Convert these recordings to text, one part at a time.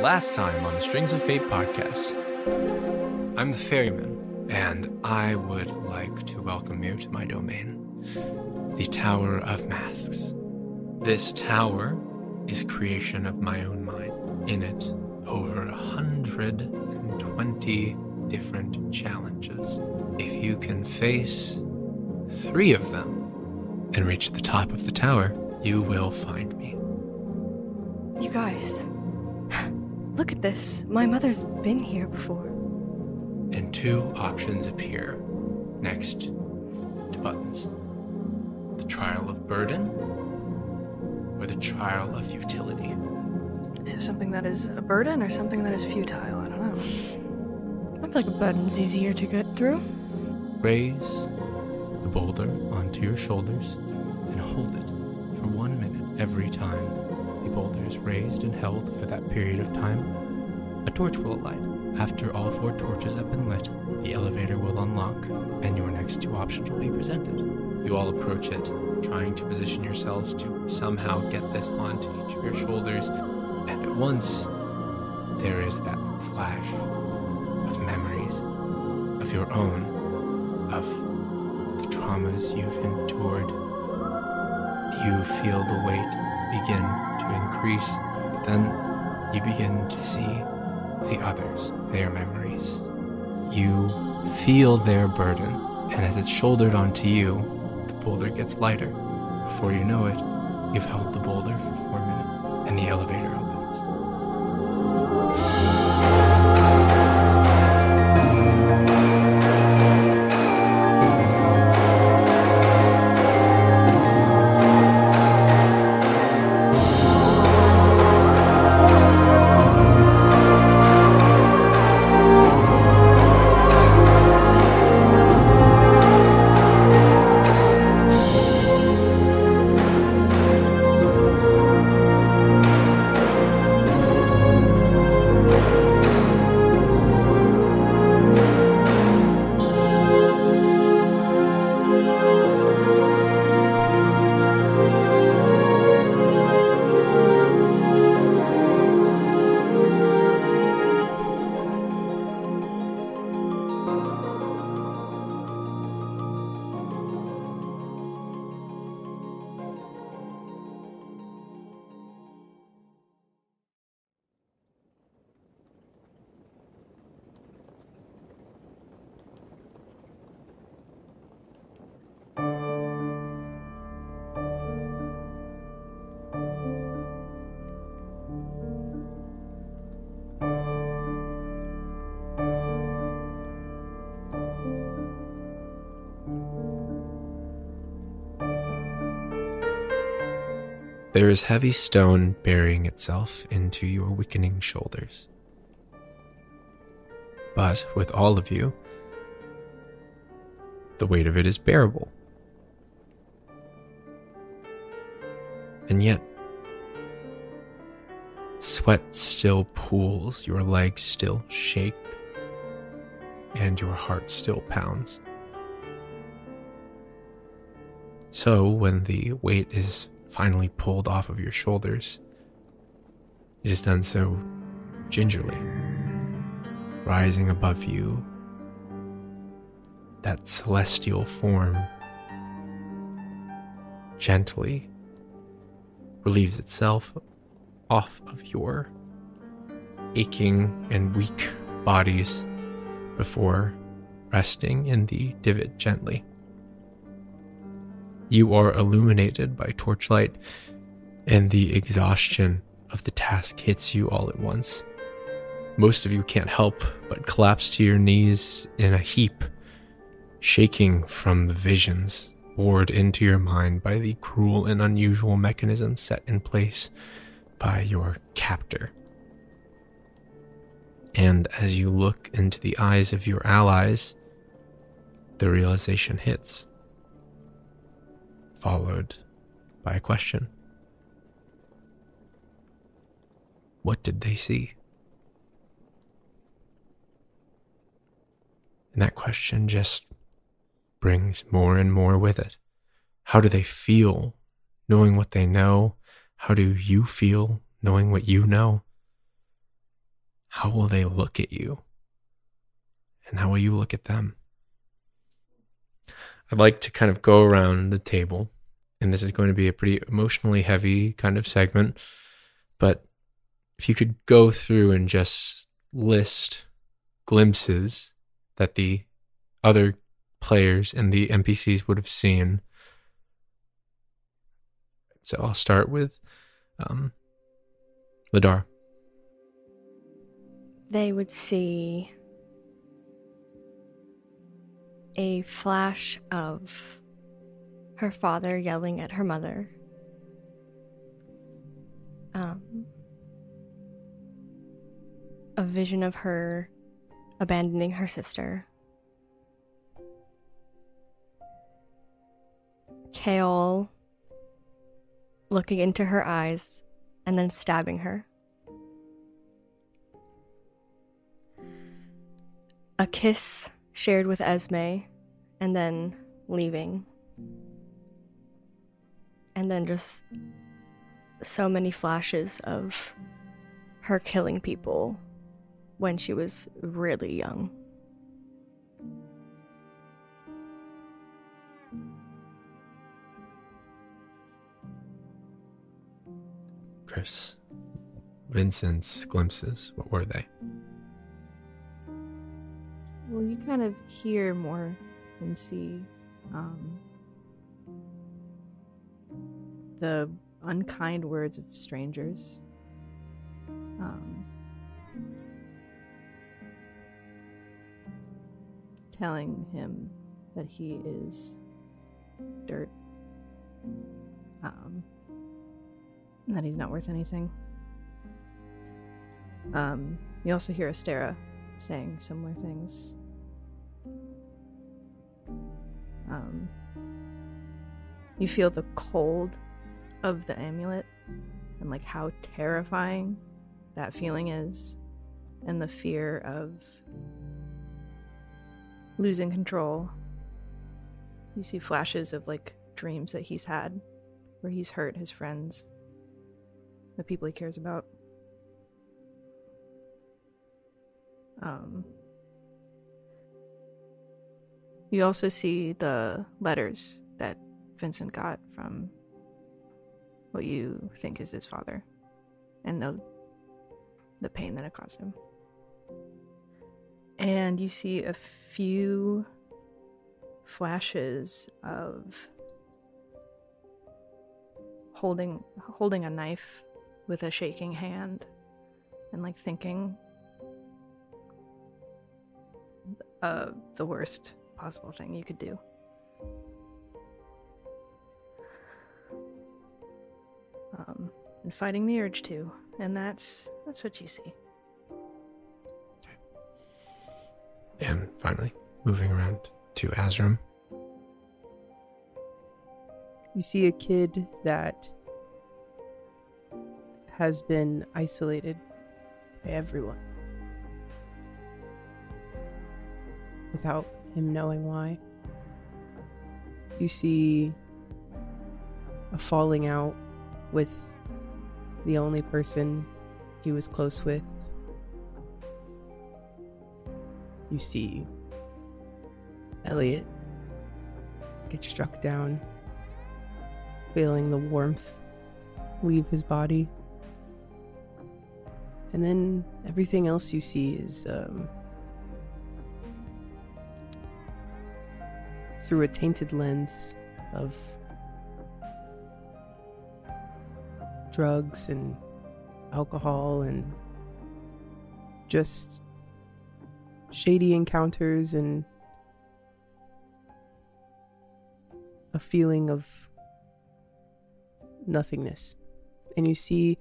Last time on the Strings of Fate podcast. I'm the ferryman, and I would like to welcome you to my domain, the Tower of Masks. This tower is creation of my own mind. In it, over 120 different challenges. If you can face three of them and reach the top of the tower, you will find me. You guys, look at this. My mother's been here before. And two options appear next to buttons the trial of burden or the trial of futility. So something that is a burden or something that is futile? I don't know. I feel like a button's easier to get through. Raise the boulder onto your shoulders and hold it for one minute every time the boulder is raised and held for that period of time. A torch will light. After all four torches have been lit, the elevator will unlock and your next two options will be presented. You all approach it, trying to position yourselves to somehow get this onto each of your shoulders, and at once there is that flash of memories of your own, of the traumas you've endured. You feel the weight begin to increase, but then you begin to see the others, their memories. You feel their burden, and as it's shouldered onto you, the boulder gets lighter. Before you know it, you've held the boulder for four There is heavy stone burying itself into your weakening shoulders. But with all of you, the weight of it is bearable. And yet, sweat still pools, your legs still shake, and your heart still pounds. So, when the weight is finally pulled off of your shoulders, it is done so gingerly, rising above you. That celestial form gently relieves itself off of your aching and weak bodies before resting in the divot gently. You are illuminated by torchlight, and the exhaustion of the task hits you all at once. Most of you can't help but collapse to your knees in a heap, shaking from the visions bored into your mind by the cruel and unusual mechanism set in place by your captor. And as you look into the eyes of your allies, the realization hits followed by a question. What did they see? And that question just brings more and more with it. How do they feel knowing what they know? How do you feel knowing what you know? how will they look at you? And how will you look at them? I'd like to kind of go around the table, and this is going to be a pretty emotionally heavy kind of segment, but if you could go through and just list glimpses that the other players and the NPCs would have seen. So I'll start with um, Lidara. They would see a flash of her father yelling at her mother. Um, a vision of her abandoning her sister. Kaol looking into her eyes and then stabbing her. A kiss shared with Esme and then leaving. And then just so many flashes of her killing people when she was really young. Chris, Vincent's glimpses, what were they? Well, you kind of hear more than see. Um, the unkind words of strangers. Um, telling him that he is dirt. Um, that he's not worth anything. Um, you also hear Astera saying similar things. Um, you feel the cold of the amulet and like how terrifying that feeling is, and the fear of losing control. You see flashes of like dreams that he's had where he's hurt his friends, the people he cares about. Um, you also see the letters that Vincent got from what you think is his father and the the pain that it caused him. And you see a few flashes of holding holding a knife with a shaking hand and like thinking uh, the worst possible thing you could do. Um, and fighting the urge to, and that's that's what you see. And finally, moving around to Azram. You see a kid that has been isolated by everyone without him knowing why. You see a falling out with the only person he was close with. You see Elliot get struck down, feeling the warmth leave his body. And then everything else you see is um, through a tainted lens of drugs and alcohol and just shady encounters and a feeling of nothingness. And you see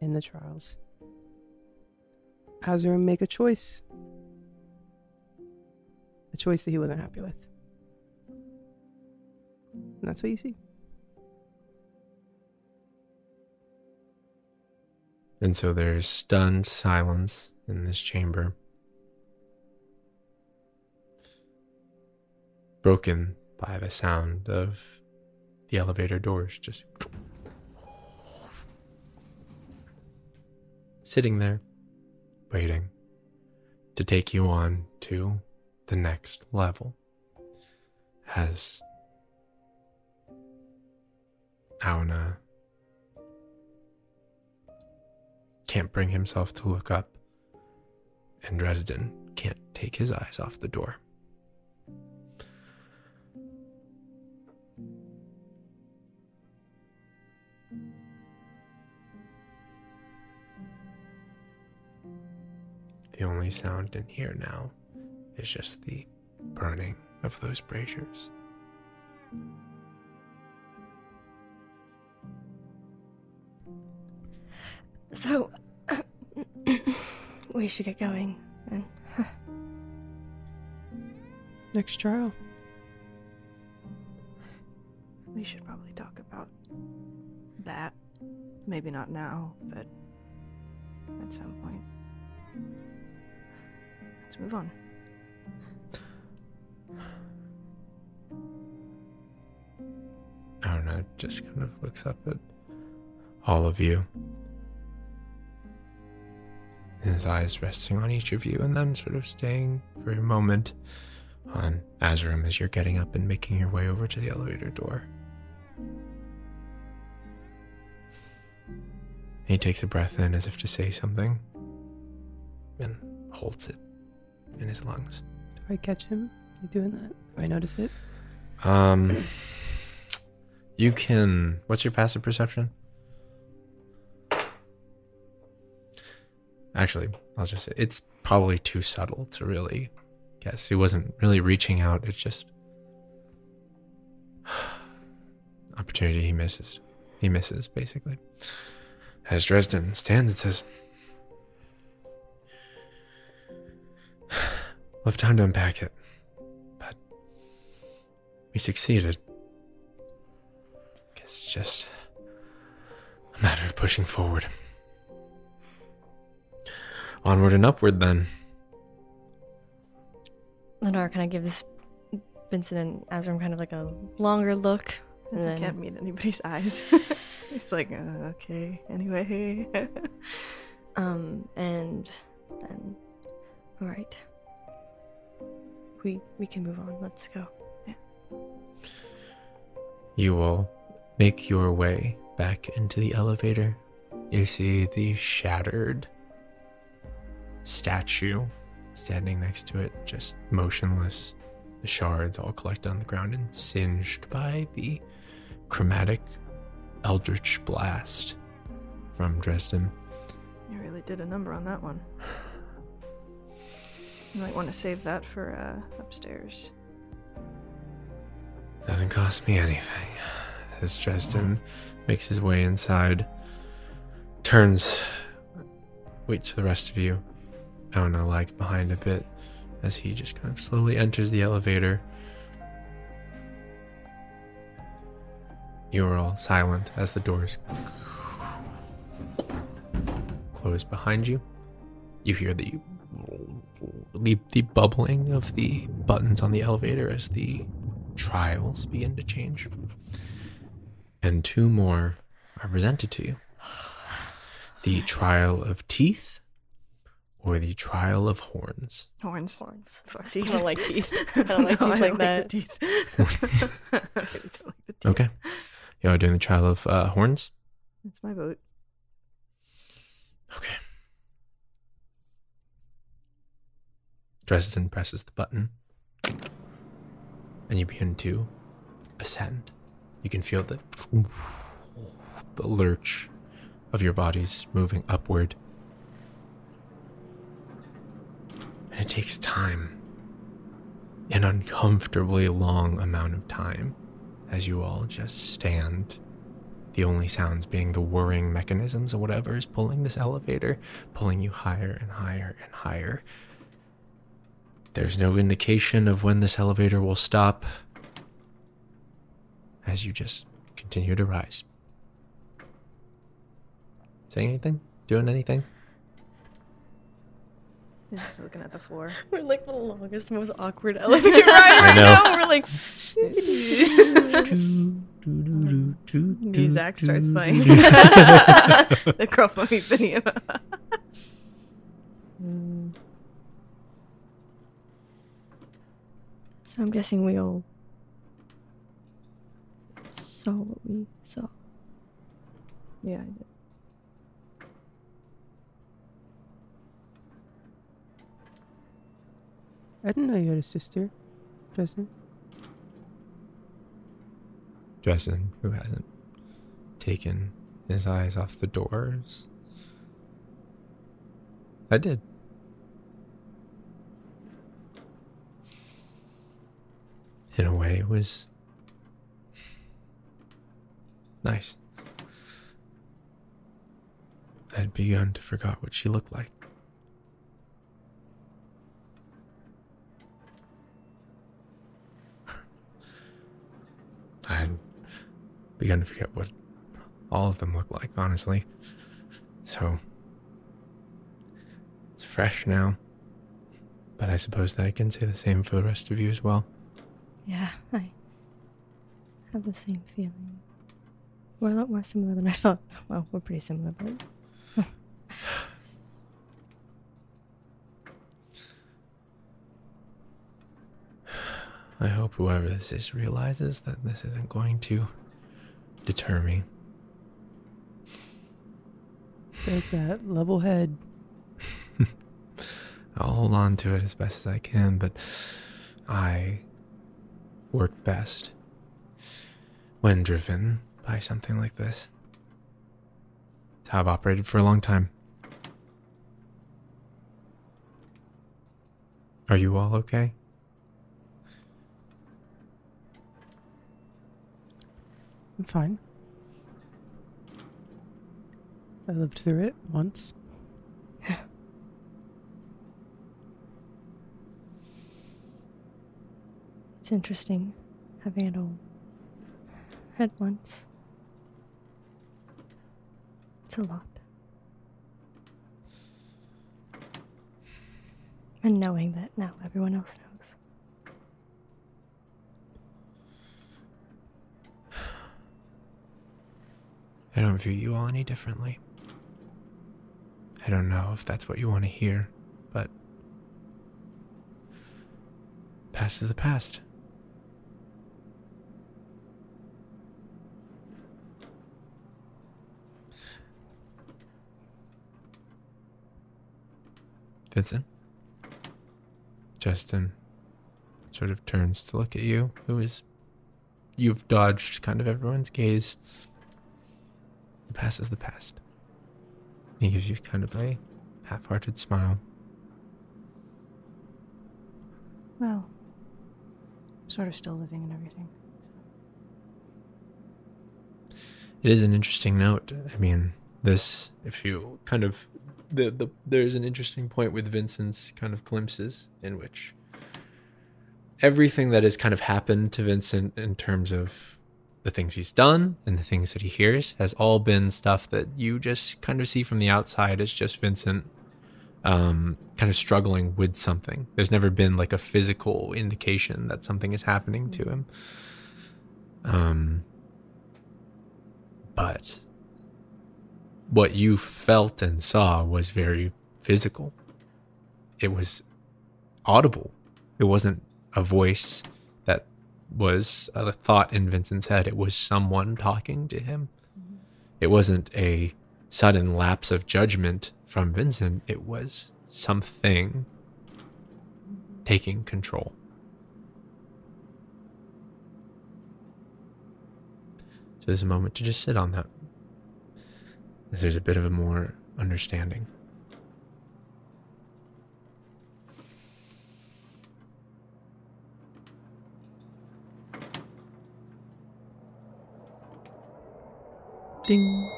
in the trials Azram make a choice. A choice that he wasn't happy with. And that's what you see. And so there's stunned silence in this chamber. Broken by the sound of the elevator doors just sitting there, waiting to take you on to the next level. As Aona can't bring himself to look up, and Dresden can't take his eyes off the door. The only sound in here now is just the burning of those braziers. So, uh, we should get going. And Next trial. We should probably talk about that. Maybe not now, but at some point. Let's move on. Arna just kind of looks up at all of you. And his eyes resting on each of you and then sort of staying for a moment on Azram as you're getting up and making your way over to the elevator door. He takes a breath in as if to say something and holds it in his lungs. Do I catch him? You doing that? Do I notice it? Um, you can. What's your passive perception? Actually, I'll just say it's probably too subtle to really guess. He wasn't really reaching out. It's just opportunity he misses. He misses basically. As Dresden stands and says, "We'll have time to unpack it, but we succeeded." Guess it's just a matter of pushing forward. Onward and upward, then. Lenore kind of gives Vincent and Azram kind of like a longer look. And Since I then, can't meet anybody's eyes. it's like, uh, okay, anyway. um, and then, all right, we we can move on. Let's go. You will make your way back into the elevator. You see the shattered statue standing next to it, just motionless. The shards all collected on the ground and singed by the chromatic eldritch blast from Dresden. you really did a number on that one. You might want to save that for uh, upstairs. Doesn't cost me anything. As Dresden makes his way inside, turns, waits for the rest of you. Aona lags behind a bit as he just kind of slowly enters the elevator. You are all silent as the doors close behind you. You hear the the, the bubbling of the buttons on the elevator as the trials begin to change. And two more are presented to you the trial of teeth or the trial of horns. Horns. Horns. Fuck I teeth. don't like teeth. I don't like No, teeth I like don't that. teeth. I really like the teeth. Okay. You are doing the trial of uh, horns? That's my vote. Okay. Dresden presses the button, and you begin to ascend. You can feel the the lurch of your bodies moving upward. And it takes time, an uncomfortably long amount of time, as you all just stand the only sounds being the whirring mechanisms of whatever is pulling this elevator, pulling you higher and higher and higher. There's no indication of when this elevator will stop as you just continue to rise. Saying anything? Doing anything? He's just looking at the floor. We're like the longest, most awkward elevator ride right know. now. We're like, Muzak starts playing. the girl from Ipanema. Mm. So I'm guessing we all saw what we saw. Yeah, I did. I didn't know you had a sister, Justin. Dresden, who hasn't taken his eyes off the doors. I did. In a way, it was nice. I had begun to forget what she looked like. I had begun to forget what all of them look like, honestly. So, it's fresh now. But I suppose that I can say the same for the rest of you as well. Yeah, I have the same feeling. We're a lot more similar than I thought. Well, we're pretty similar, but I hope whoever this is realizes that this isn't going to deter me. There's that level head. I'll hold on to it as best as I can, but I work best when driven by something like this. It's how I've operated for a long time. Are you all okay? I'm fine. I lived through it once. Yeah. it's interesting having it all at once. It's a lot. And knowing that now everyone else knows. I don't view you all any differently. I don't know if that's what you want to hear, but past is the past. Vincent? Justin sort of turns to look at you, who is. You've dodged kind of everyone's gaze. The past is the past. He gives you kind of a half hearted smile. Well, I'm sort of still living and everything. It is an interesting note. I mean, this, if you kind of. The, the there's an interesting point with Vincent's kind of glimpses in which everything that has kind of happened to Vincent in terms of the things he's done and the things that he hears has all been stuff that you just kind of see from the outside as just Vincent um, kind of struggling with something. There's never been like a physical indication that something is happening to him. Um, but what you felt and saw was very physical. It was audible. It wasn't a voice was a thought in Vincent's head. It was someone talking to him. It wasn't a sudden lapse of judgment from Vincent. It was something taking control. So there's a moment to just sit on that. As there's a bit of a more understanding. Ding.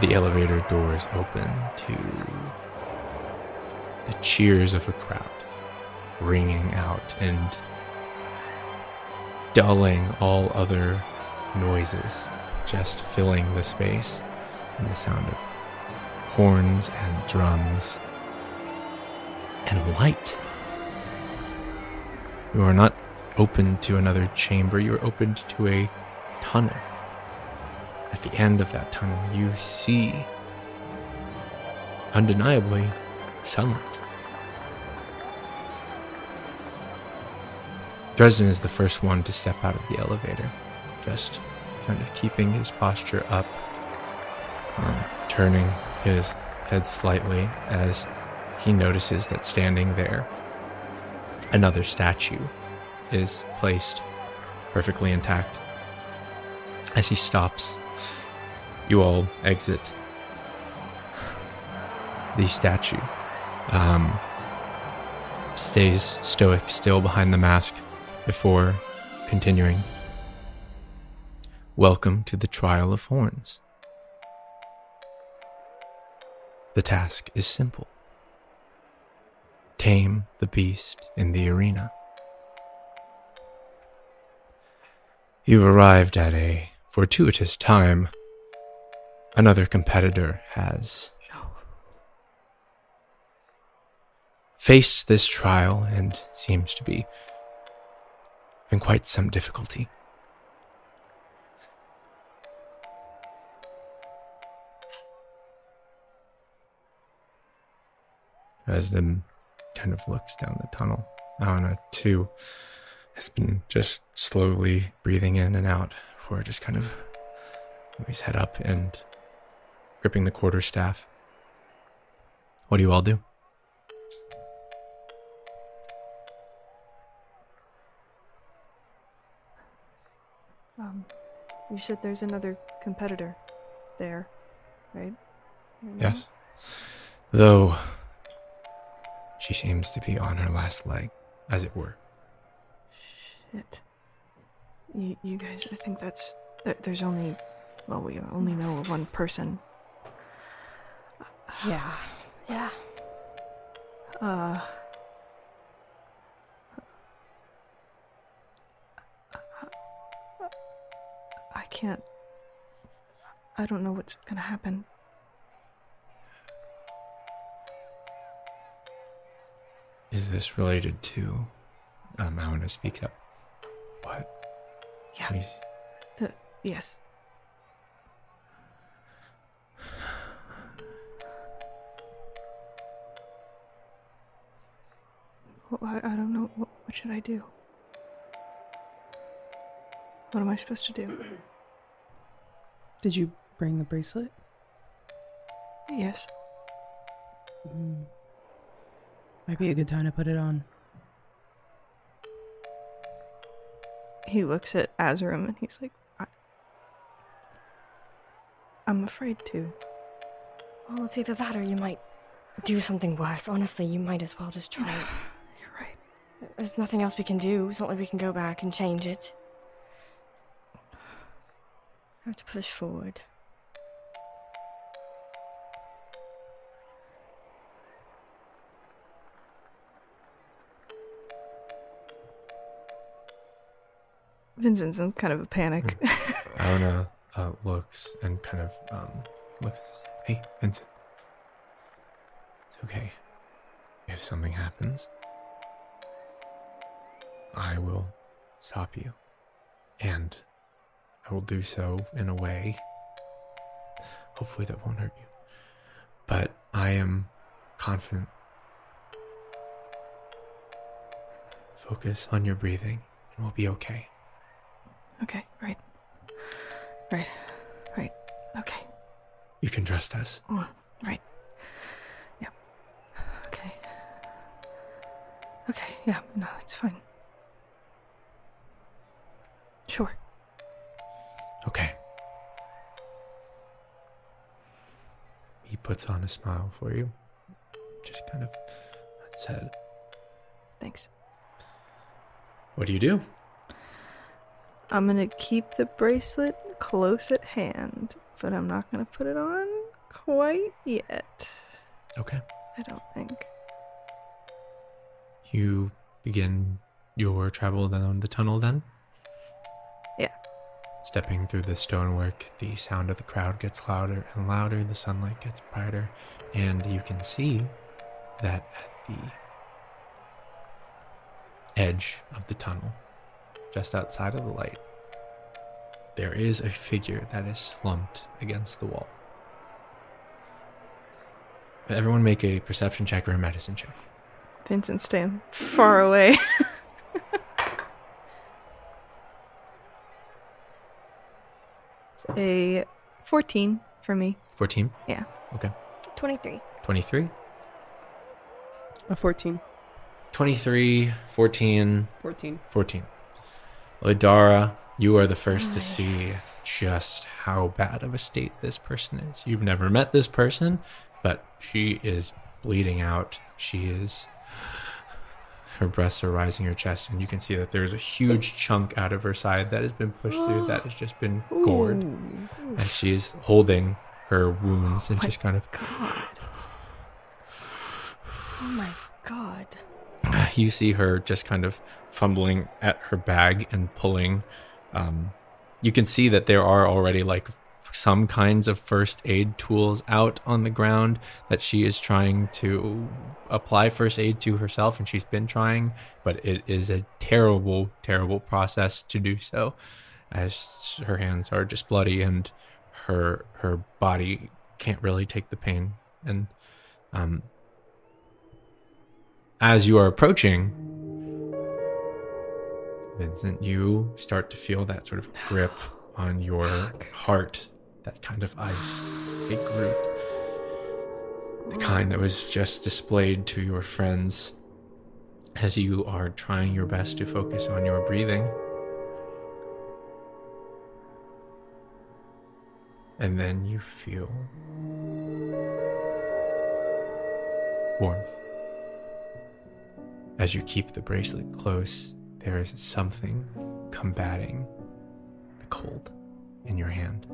The elevator doors open to the cheers of a crowd ringing out and dulling all other noises, just filling the space and the sound of horns and drums and light. You are not open to another chamber. You're opened to a tunnel. At the end of that tunnel, you see undeniably sunlight. Dresden is the first one to step out of the elevator, just kind of keeping his posture up, um, turning his head slightly as he notices that standing there, another statue is placed perfectly intact. As he stops, you all exit the statue. Um, stays stoic, still behind the mask, before continuing. Welcome to the Trial of Horns. The task is simple tame the beast in the arena. You've arrived at a fortuitous time. Another competitor has faced this trial and seems to be in quite some difficulty. As the kind of looks down the tunnel, Aona too has been just slowly breathing in and out before just kind of his head up and gripping the quarterstaff. What do you all do? Um, you said there's another competitor there? Right? Yes. Though she seems to be on her last leg, as it were. Shit. You, you guys, I think that's. there- There's only. Well, we only know of one person. Yeah. Yeah. Uh. I can't. I don't know what's gonna happen. Is this related to. Um, I want to speak up. What? Yeah. Please. The yes. Well, I, I don't know. What, what should I do? What am I supposed to do? Did you bring the bracelet? Yes. Mm. Might be a good time to put it on. He looks at Azarum and he's like, I, I'm afraid to. Well, it's either that or you might do something worse. Honestly, you might as well just try it. You're right. There's nothing else we can do. It's not like we can go back and change it. I have to push forward. Vincent's in kind of a panic. Aona uh, looks and kind of um, looks. Hey, Vincent. It's okay. If something happens, I will stop you. And I will do so in a way, hopefully, that won't hurt you. But I am confident. Focus on your breathing, and we'll be okay. Okay, right. Right. Right. Okay. You can trust us. Oh, right. Yeah. Okay. Okay, yeah, no, it's fine. Sure. Okay. He puts on a smile for you. Just kind of nods his head. Thanks. What do you do? I'm gonna keep the bracelet close at hand, but I'm not gonna put it on quite yet. Okay. I don't think. You begin your travel down the tunnel then? Yeah. Stepping through the stonework, the sound of the crowd gets louder and louder, the sunlight gets brighter, and you can see that at the edge of the tunnel, just outside of the light, there is a figure that is slumped against the wall. Everyone make a perception check or a medicine check. Vincent stand far away. it's a 14 for me. 14, Yeah. Okay. 23. 23, A 14. 23, 14, 14. 14. Lidara, you are the first to see just how bad of a state this person is. You've never met this person, but she is bleeding out. She is. Her breasts are rising her chest, and you can see that there's a huge chunk out of her side that has been pushed through, that has just been gored. And she's holding her wounds and oh just kind of. Oh my god. you see her just kind of fumbling at her bag and pulling um, you can see that there are already like some kinds of first aid tools out on the ground that she is trying to apply first aid to herself and she's been trying but it is a terrible terrible process to do so as her hands are just bloody and her her body can't really take the pain. And um as you are approaching, Vincent, you start to feel that sort of grip on your heart, that kind of ice take root. The kind that was just displayed to your friends as you are trying your best to focus on your breathing. And then you feel warmth. As you keep the bracelet close, there is something combating the cold in your hand.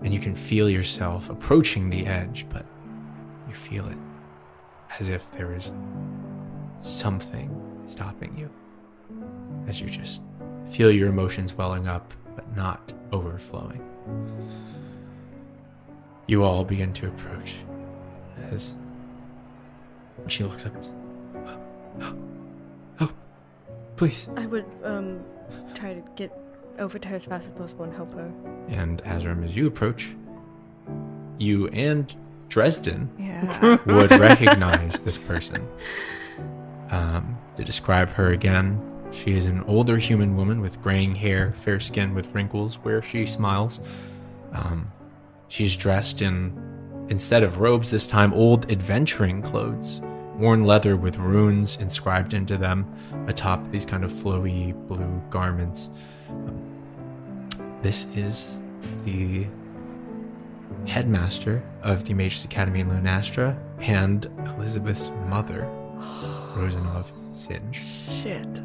And you can feel yourself approaching the edge, but you feel it as if there is something stopping you. As you just feel your emotions welling up, but not overflowing. You all begin to approach as she looks up Help. Please. I would um try to get over to her as fast as possible and help her. And Azram, as you approach, you and Dresden Yeah. would recognize this person. Um, to describe her again, she is an older human woman with graying hair, fair skin with wrinkles where she smiles. Um, she's dressed in, instead of robes this time, old adventuring clothes, worn leather with runes inscribed into them atop these kind of flowy blue garments. Um, this is the headmaster of the Mages Academy in Lunastra and Elizabeth's mother, Rosanov Singe. Shit.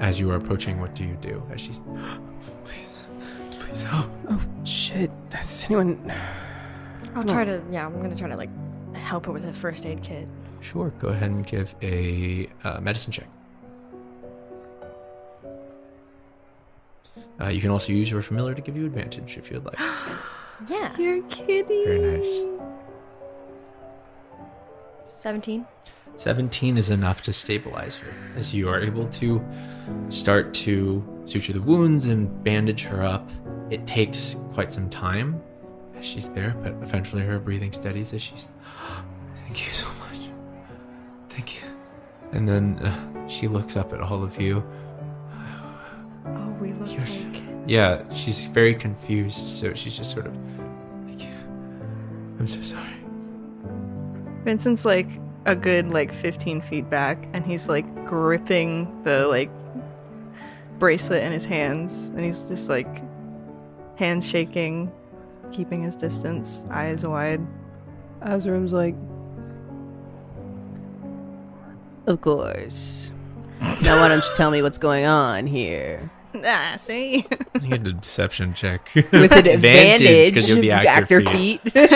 As you are approaching, what do you do? As she's, please, please help. Oh, shit. Does anyone. I'll try to yeah, I'm gonna try to like help her with a first aid kit. Sure, go ahead and give a uh, medicine check. Uh, you can also use your familiar to give you advantage if you'd like. Yeah. You're kidding. Very nice. 17. 17 is enough to stabilize her as you are able to start to suture the wounds and bandage her up. It takes quite some time as she's there, but eventually her breathing steadies as she's, Thank you so much. Thank you. And then uh, she looks up at all of you. Oh, we look You're- like Yeah, she's very confused, so she's just sort of, Thank you. I'm so sorry. Vincent's like a good like 15 feet back, and he's like gripping the like bracelet in his hands, and he's just like hands shaking, keeping his distance, eyes wide. Azram's like. Of course. Now, why don't you tell me what's going on here? Ah, see. You get a deception check. With an advantage, because you're the actor, feat. feat. Okay.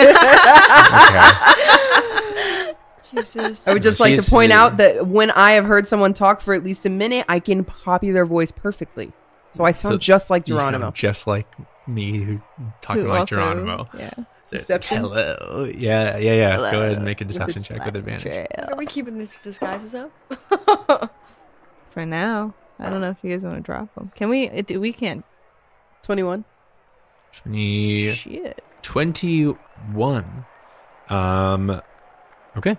Jesus. I would just like She's- to point out that when I have heard someone talk for at least a minute, I can copy their voice perfectly. So I sound So just like You sound Geronimo. just like me, who talking Who like also- Geronimo. Yeah. So, Deception? Hello. Yeah, yeah, yeah. Go ahead and make a deception check with advantage. Are we keeping these disguises up? For now, I don't know if you guys want to drop them. Can we? It, we can't. 21. 20, Shit. 21. Um, okay.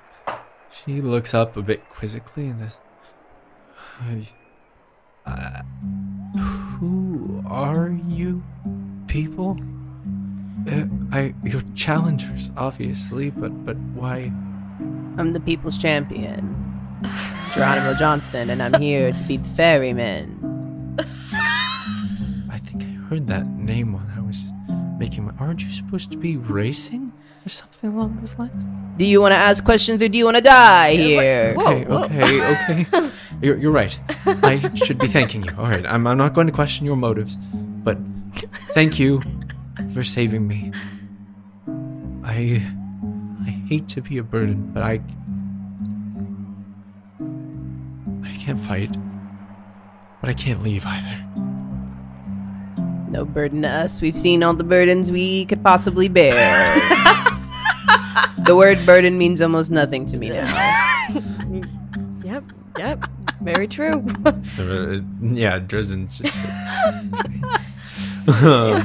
She looks up a bit quizzically and says, uh, Who are you people? Uh, I, you're challengers, obviously, but but why? I'm the people's champion, Geronimo Johnson, and I'm here to beat the ferryman. I think I heard that name when I was making my. Aren't you supposed to be racing or something along those lines? Do you want to ask questions or do you want to die here? Okay, okay, okay. You're, you're right. I should be thanking you. All right, I'm, I'm not going to question your motives, but thank you for saving me. I I hate to be a burden, but I I can't fight, but I can't leave either. No burden to us. We've seen all the burdens we could possibly bear. the word burden means almost nothing to me now. Yep, yep. Very true. Uh, yeah, Dresden's just um,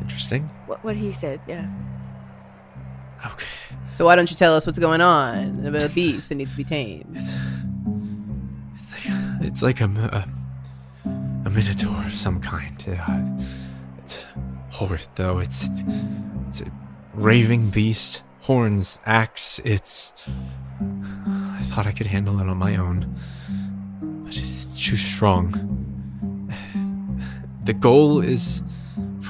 interesting. what, what he said, yeah. Okay. So why don't you tell us what's going on about a beast that needs to be tamed? It's like it's like a, a, a minotaur of some kind. Uh, it's horrid though. It's it's a raving beast, horns, axe. It's. I thought I could handle it on my own, but it's too strong. The goal is,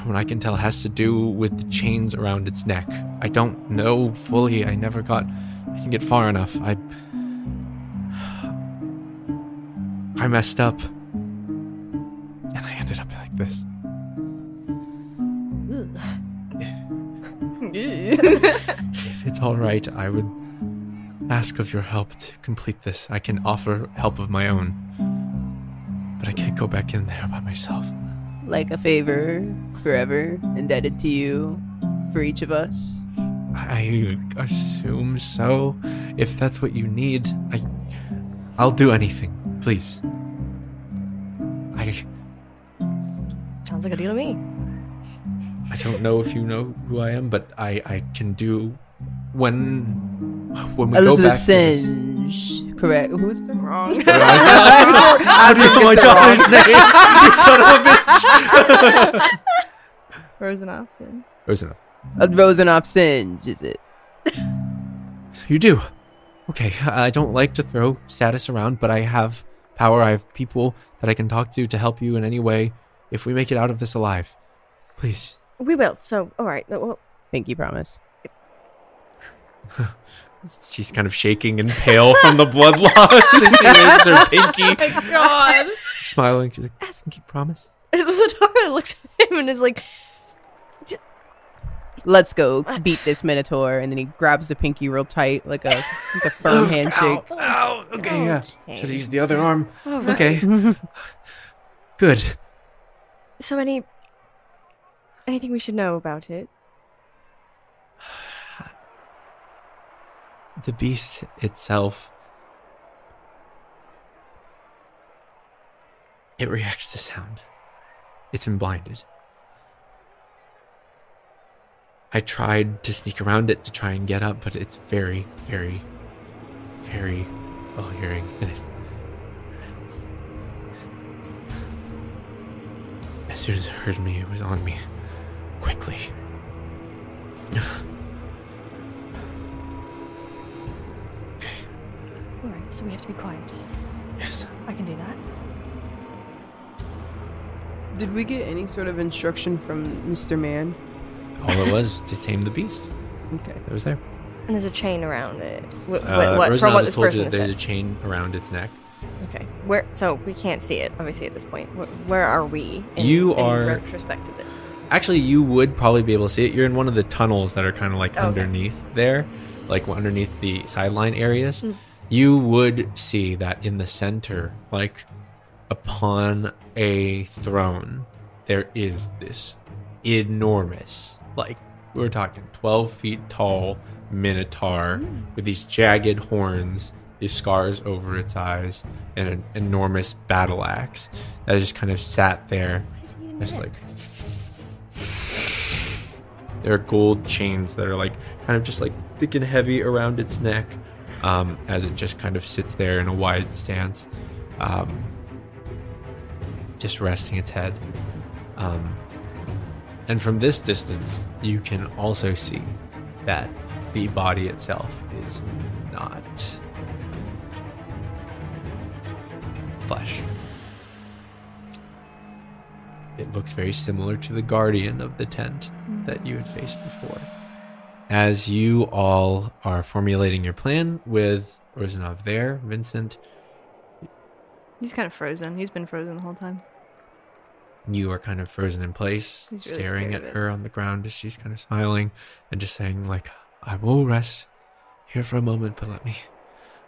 from what I can tell, has to do with the chains around its neck. I don't know fully. I never got. I didn't get far enough. I. I messed up. And I ended up like this. if it's alright, I would ask of your help to complete this. I can offer help of my own. But I can't go back in there by myself. Like a favor, forever indebted to you for each of us. I assume so. If that's what you need, I I'll do anything. Please. I Sounds like a deal to me. I don't know if you know who I am, but I I can do when when we Elizabeth go back to this- Singe, correct? Who's the wrong? How do you know my daughter's name? You son of a bitch. Frozen option. Rosanna. Uh, Rosenoff Singe, is it? So you do. Okay, I don't like to throw status around, but I have power. I have people that I can talk to to help you in any way if we make it out of this alive. Please. We will. So, all right. Well, Pinky promise. She's kind of shaking and pale from the blood loss, and she raises her pinky, Oh my God. smiling. She's like, "Pinky promise." Lidara looks at him and is like, Let's go ah. beat this Minotaur, and then he grabs the pinky real tight, like a like a firm handshake. Ow, ow, okay, yeah. Okay. Should have used the other arm. all right. Okay. Good. So, any anything we should know about it? The beast itself. It reacts to sound. It's been blinded. I tried to sneak around it to try and get up, but it's very, very, very well hearing. And it, as soon as it heard me, it was on me. Quickly. All right. So we have to be quiet. Yes. I can do that. Did we get any sort of instruction from Mr. Man? All it was was to tame the beast. Okay. It was there. And there's a chain around it. Wh- wh- Uh, what, from what has this told you person that there's said. a chain around its neck. Okay. Where? So we can't see it, obviously, at this point. Where, where are we? In, You in are- retrospect to this. Actually, you would probably be able to see it. You're in one of the tunnels that are kind of like Okay. underneath there, like underneath the sideline areas. Mm. You would see that in the center, like upon a throne, there is this enormous, like we were talking 12 feet tall minotaur with these jagged horns, these scars over its eyes, and an enormous battle axe that just kind of sat there, just like. There are gold chains that are like kind of just like thick and heavy around its neck, um, as it just kind of sits there in a wide stance, um, just resting its head. Um, and from this distance, you can also see that the body itself is not flesh. It looks very similar to the guardian of the tent that you had faced before. As you all are formulating your plan with Rosanov there, Vincent, He's kind of frozen. He's been frozen the whole time. you are kind of frozen in place, really staring at her on the ground as she's kind of smiling and just saying, like, I will rest here for a moment, but let me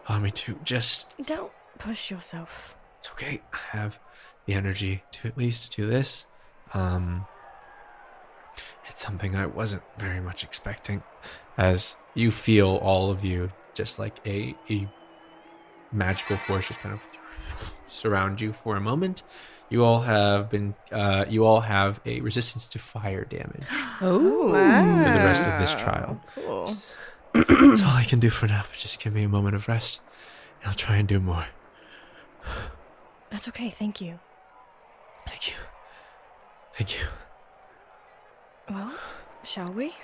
allow me to just Don't push yourself. it's okay. I have the energy to at least do this. Um it's something I wasn't very much expecting as you feel all of you just like a a magical force just kind of surround you for a moment. You all have been uh you all have a resistance to fire damage. Oh. For the rest of this trial. Cool. That's all I can do for now, but just give me a moment of rest. And I'll try and do more. That's okay, thank you. Thank you. Thank you. Well, shall we?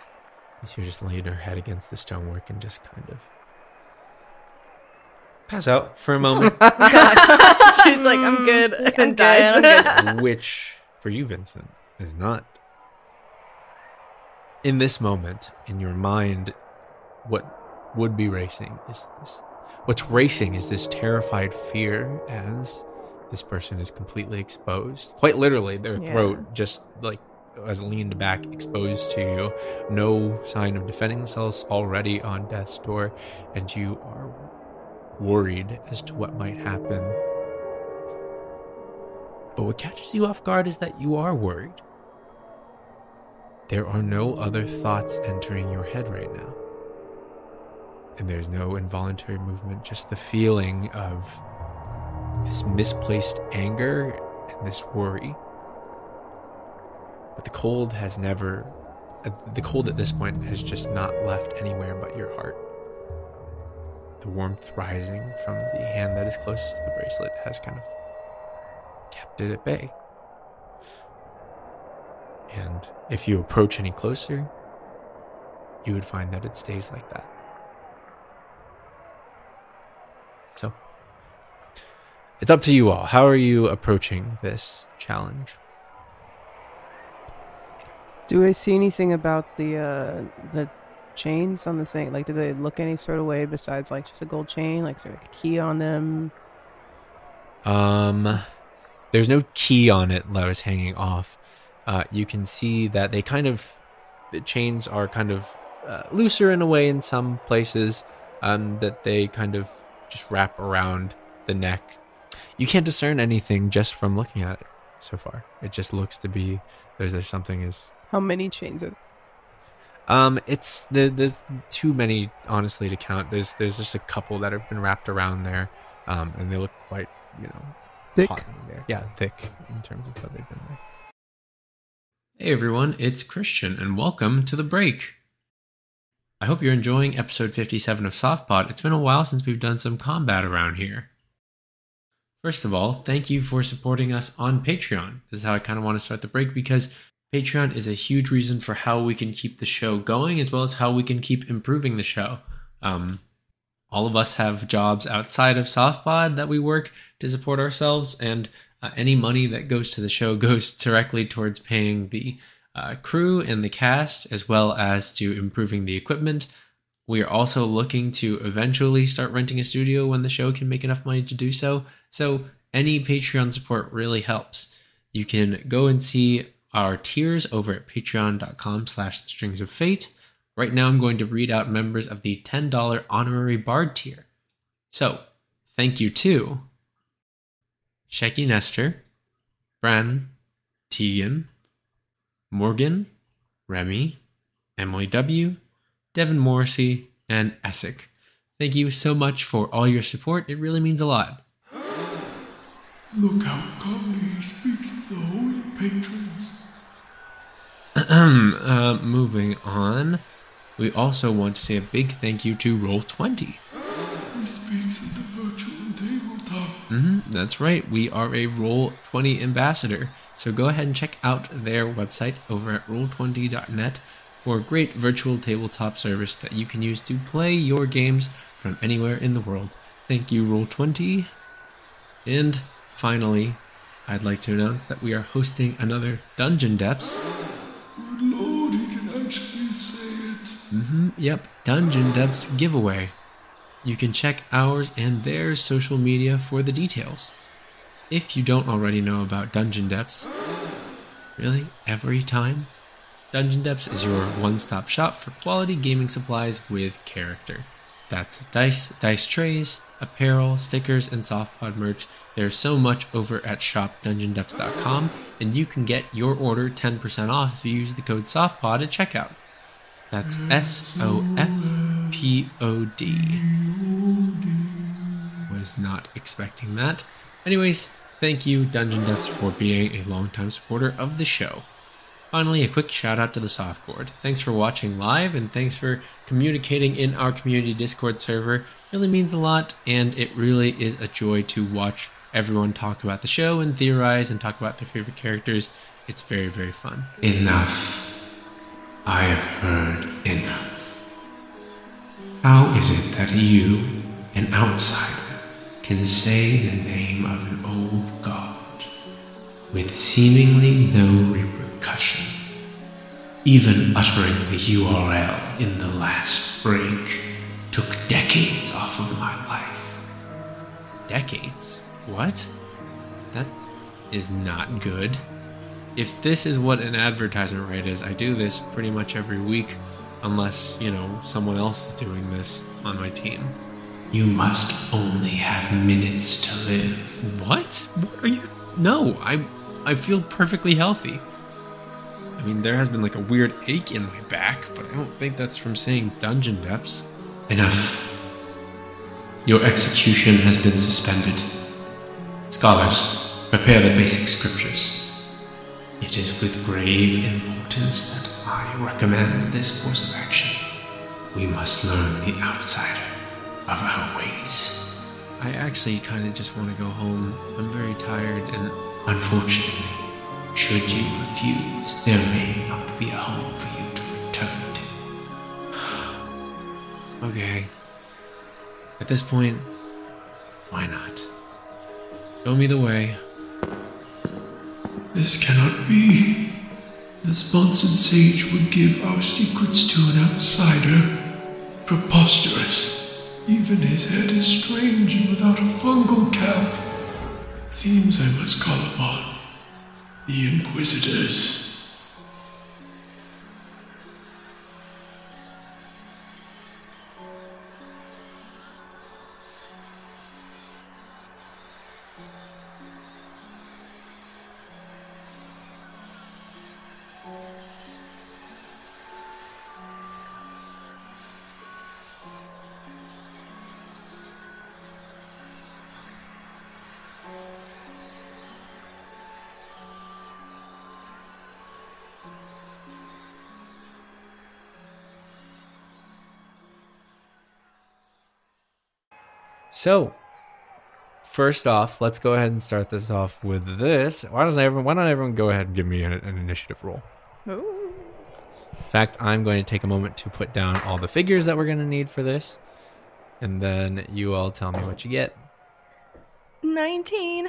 As you just laid her head against the stonework and just kind of pass out for a moment. Oh She's like, I'm good. I'm And dies. Which, for you, Vincent, is not. In this moment, in your mind, what would be racing is this. What's racing is this terrified fear as this person is completely exposed. Quite literally, their Yeah. throat just like has leaned back, exposed to you. No sign of defending themselves, already on death's door, and you are worried as to what might happen but what catches you off guard is that you are worried. There are no other thoughts entering your head right now. And there's no involuntary movement, just the feeling of this misplaced anger and this worry. But the cold has never, uh, the cold at this point has just not left anywhere but your heart. The warmth rising from the hand that is closest to the bracelet has kind of kept it at bay. And if you approach any closer, you would find that it stays like that. So, it's up to you all. How are you approaching this challenge? Do I see anything about the uh the chains on the thing? Like, do they look any sort of way besides like just a gold chain? Like, is there like a key on them? Um, there's no key on it that was hanging off. Uh, you can see that they kind of, the chains are kind of uh, looser in a way in some places, um, that they kind of just wrap around the neck. You can't discern anything just from looking at it so far. It just looks to be there's there's something is How many chains are? um, it's there, there's too many honestly to count. There's there's just a couple that have been wrapped around there, um, and they look quite you know Thick. taut in there. Yeah, thick in terms of how they've been there. Hey everyone, it's Christian, and welcome to the break. I hope you're enjoying episode 57 of SOFpod. It's been a while since we've done some combat around here. First of all, thank you for supporting us on Patreon. This is how I kind of want to start the break because Patreon is a huge reason for how we can keep the show going as well as how we can keep improving the show. Um, all of us have jobs outside of SOFpod that we work to support ourselves, and uh, any money that goes to the show goes directly towards paying the uh, crew and the cast as well as to improving the equipment. We are also looking to eventually start renting a studio when the show can make enough money to do so. So any Patreon support really helps. You can go and see our tiers over at patreon.com slash strings of fate. Right now I'm going to read out members of the $10 honorary bard tier. So thank you to Sheki Nestor, Bren, Tegan, Morgan, Remy, Emily W., Devin Morrissey, and Essek. Thank you so much for all your support. It really means a lot. Look how calmly he speaks of the holy patrons. uh, moving on, we also want to say a big thank you to Roll20. He speaks of the virtual tabletop. hmm that's right. We are a Roll20 ambassador. So go ahead and check out their website over at roll20.net for a great virtual tabletop service that you can use to play your games from anywhere in the world. Thank you, Roll20. And finally, I'd like to announce that we are hosting another Dungeon Depths. Good lord, he can actually say it. hmm yep, Dungeon Depths giveaway. You can check ours and their social media for the details. If you don't already know about Dungeon Depths, really, every time? Dungeon Depths is your one stop shop for quality gaming supplies with character. That's dice, dice trays, apparel, stickers, and SOFpod merch. There's so much over at shopdungeondepths.com, and you can get your order 10% off if you use the code SOFPOD at checkout. That's mm-hmm. S O F P O D. Was not expecting that. Anyways, thank you, Dungeon Depths, for being a longtime supporter of the show. Finally, a quick shout out to the softboard. Thanks for watching live and thanks for communicating in our community Discord server. Really means a lot, and it really is a joy to watch everyone talk about the show and theorize and talk about their favorite characters. It's very, very fun. Enough. I have heard enough. How is it that you, an outsider, can say the name of an old god with seemingly no repercussion? Even uttering the URL in the last break took decades off of my life. Decades? What? That is not good. If this is what an advertisement rate is, I do this pretty much every week, unless, you know, someone else is doing this on my team. You must only have minutes to live. What? What are you? No, I I feel perfectly healthy. I mean, there has been like a weird ache in my back, but I don't think that's from saying dungeon depths. Enough. Your execution has been suspended. Scholars, prepare the basic scriptures. It is with grave importance that I recommend this course of action. We must learn the outsider of our ways. I actually kind of just want to go home. I'm very tired and Unfortunately, should you refuse, there may not be a home for you to return to. okay. At this point, why not? Show me the way. This cannot be. The sponsored sage would give our secrets to an outsider. Preposterous. Even his head is strange and without a fungal cap. Seems I must call upon the Inquisitors. So, first off, let's go ahead and start this off with this. Why doesn't everyone? Why don't everyone go ahead and give me an, an initiative roll? Ooh. In fact, I'm going to take a moment to put down all the figures that we're going to need for this, and then you all tell me what you get. 19.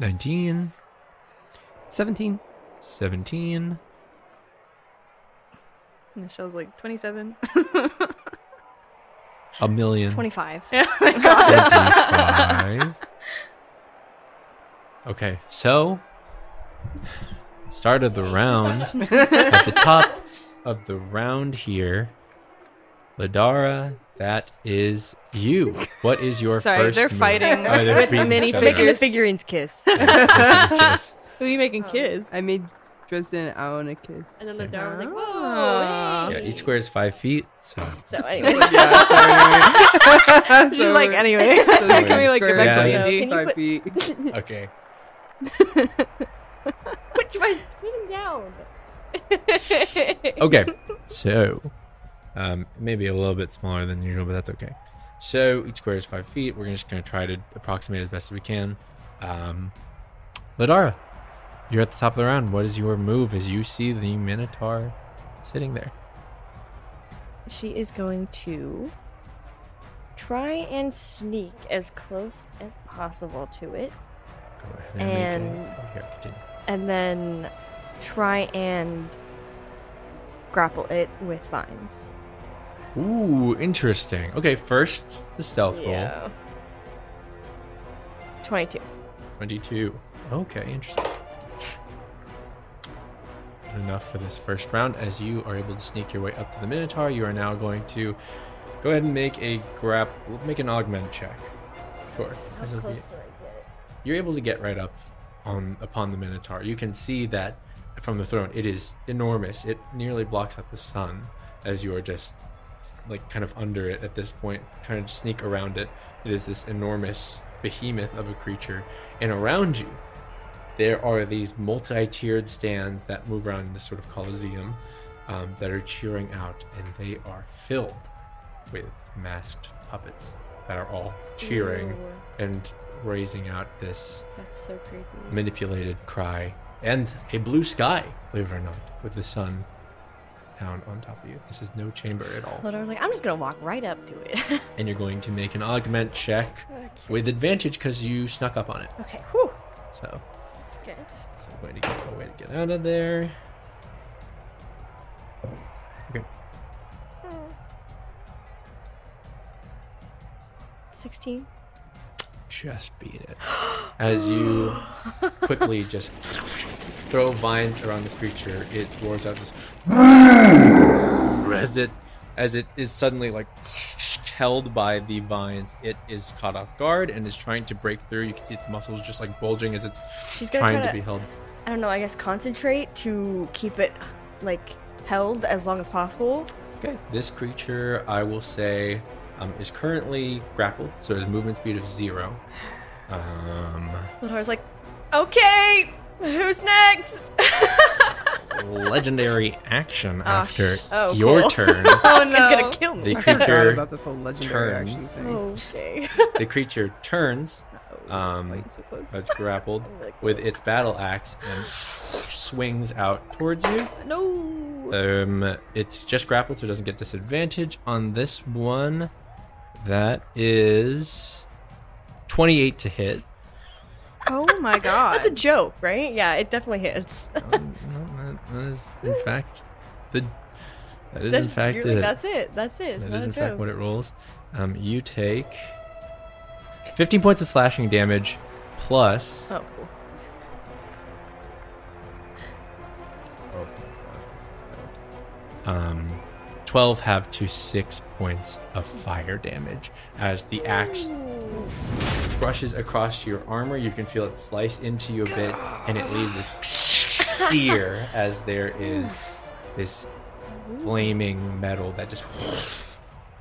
19, 17. 17, Michelle's like 27. a million. 25. yeah. 25. Okay, so start of the round. At the top of the round here, Lidara, that is you. What is your Sorry, first? they're move? fighting Oh, they're with beating mini each other Making the up. figurines kiss. Yes. Who are you making kids? I made Dresden and Alan a kiss. And then the dog was like, whoa. Ah. Yeah, each square is five feet. So So, anyways, yeah, sorry. She's like, anyway. So Can we like get back to Yeah. D&D? Five put- feet. okay. put my put him down. Okay. So, um, maybe a little bit smaller than usual, but that's okay. So each square is five feet. We're just going to try to approximate as best as we can. Um, Lidara, you're at the top of the round. What is your move as you see the Minotaur sitting there? She is going to try and sneak as close as possible to it, Go ahead and, make And- a, oh, here, continue. and then try and grapple it with vines. Ooh, interesting. Okay, first the stealth roll. Twenty-two. 22. Okay, interesting. Enough for this first round. As you are able to sneak your way up to the Minotaur, you are now going to go ahead and make a grab, make an augment check. Sure. Will be- do I get? you're able to get right up on upon the Minotaur. You can see that from the throne. It is enormous. It nearly blocks out the sun as you are just like kind of under it at this point, trying to sneak around it. It is this enormous behemoth of a creature, and around you there are these multi-tiered stands that move around in this sort of coliseum um, that are cheering out, and they are filled with masked puppets that are all cheering and raising out this that's so creepy. manipulated cry and a blue sky, believe it or not, with the sun down on top of you. This is no chamber at all. But I was like, I'm just gonna walk right up to it. And you're going to make an augment check with advantage because you snuck up on it. okay, whew, So that's good. it's a way to get a way to get out of there. Okay. Hmm. Sixteen. just beat it. As you quickly just throw vines around the creature, it roars out this as it as it is suddenly like held by the vines. It is caught off guard and is trying to break through. You can see its muscles just like bulging as it's She's trying try to to, be held. I don't know. I guess concentrate to keep it like held as long as possible. Okay, this creature I will say um, is currently grappled, so it has movement speed of zero. Um, Lidara's like, okay, who's next? legendary action after oh, your cool. turn. oh no, it's gonna kill The me. I forgot creature about this whole legendary turns. action thing. Okay. the creature turns Oh, um, Like, so close. that's grappled with its battle axe and swings out towards you. no. Um, it's just grappled, so it doesn't get disadvantage on this one. That is 28 to hit. Oh my god. That's a joke, right? Yeah, it definitely hits. Um, no, that- is in fact the that is in fact like, it. that's it. That's it. It's That is in fact what it rolls. Um, you take 15 points of slashing damage plus. Oh, cool. Um, 12 have to 6 points of fire damage as the axe brushes across your armor. You can feel it slice into you a bit, and it leaves this sear as there is this flaming metal that just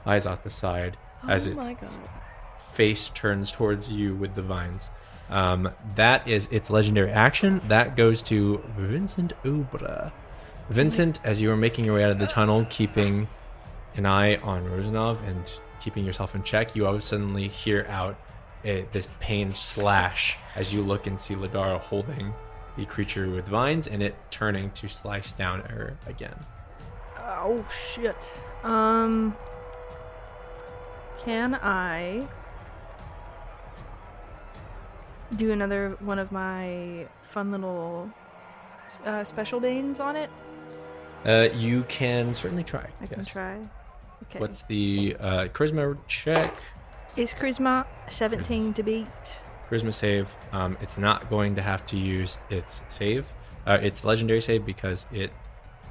flies off the side as oh it my god. face turns towards you with the vines. Um, that is its legendary action. That goes to Vincent Ubra. Vincent, as you are making your way out of the tunnel, keeping an eye on Rosanov and keeping yourself in check, you all suddenly hear out a, this pain slash as you look and see Lidara holding the creature with vines and it turning to slice down her again. Oh shit. Um Can I do another one of my fun little uh, special banes on it? Uh, you can certainly try. I can yes. try. Okay. What's the uh, charisma check? is charisma 17 to beat? Charisma save. Um, it's not going to have to use its save, uh, its legendary save because it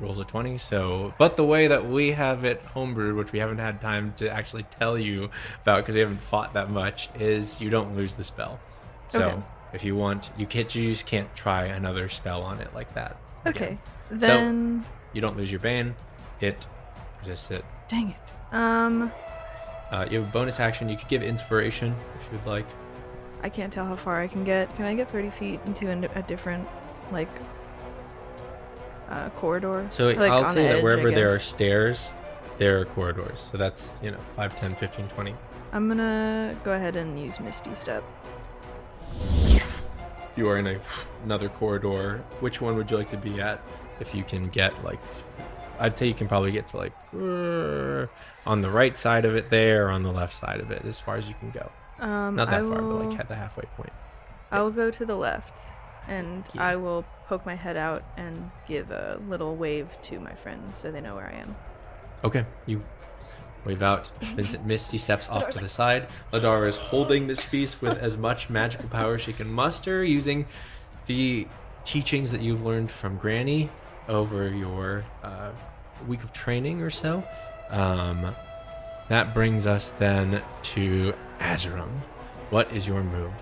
rolls a 20. So, but the way that we have it homebrewed, which we haven't had time to actually tell you about because we haven't fought that much, is you don't lose the spell. So, Okay. if you want, you can't you just can't try another spell on it like that. again. Okay. so, You don't lose your bane. It resist it. Dang it. Um, Uh, you have a bonus action. You could give inspiration if you'd like. I can't tell how far I can get. Can I get 30 feet into a, a different, like, uh, corridor? So Like, I'll say the that edge, wherever there are stairs, there are corridors. So that's, you know, 5, 10, 15, 20. I'm gonna go ahead and use Misty Step. You are in a, another corridor. Which one would you like to be at? If you can get, like, I'd say you can probably get to, like, uh, on the right side of it there, or on the left side of it, as far as you can go. Um, Not that far, but, like, at the halfway point. I will go to the left, and I will poke my head out and give a little wave to my friends so they know where I am. Okay, you wave out. Vincent Misty steps off to the side. Lidara is holding this piece with as much magical power she can muster, using the teachings that you've learned from Granny over your uh, week of training or so. Um, that brings us then to Azerum. What is your move?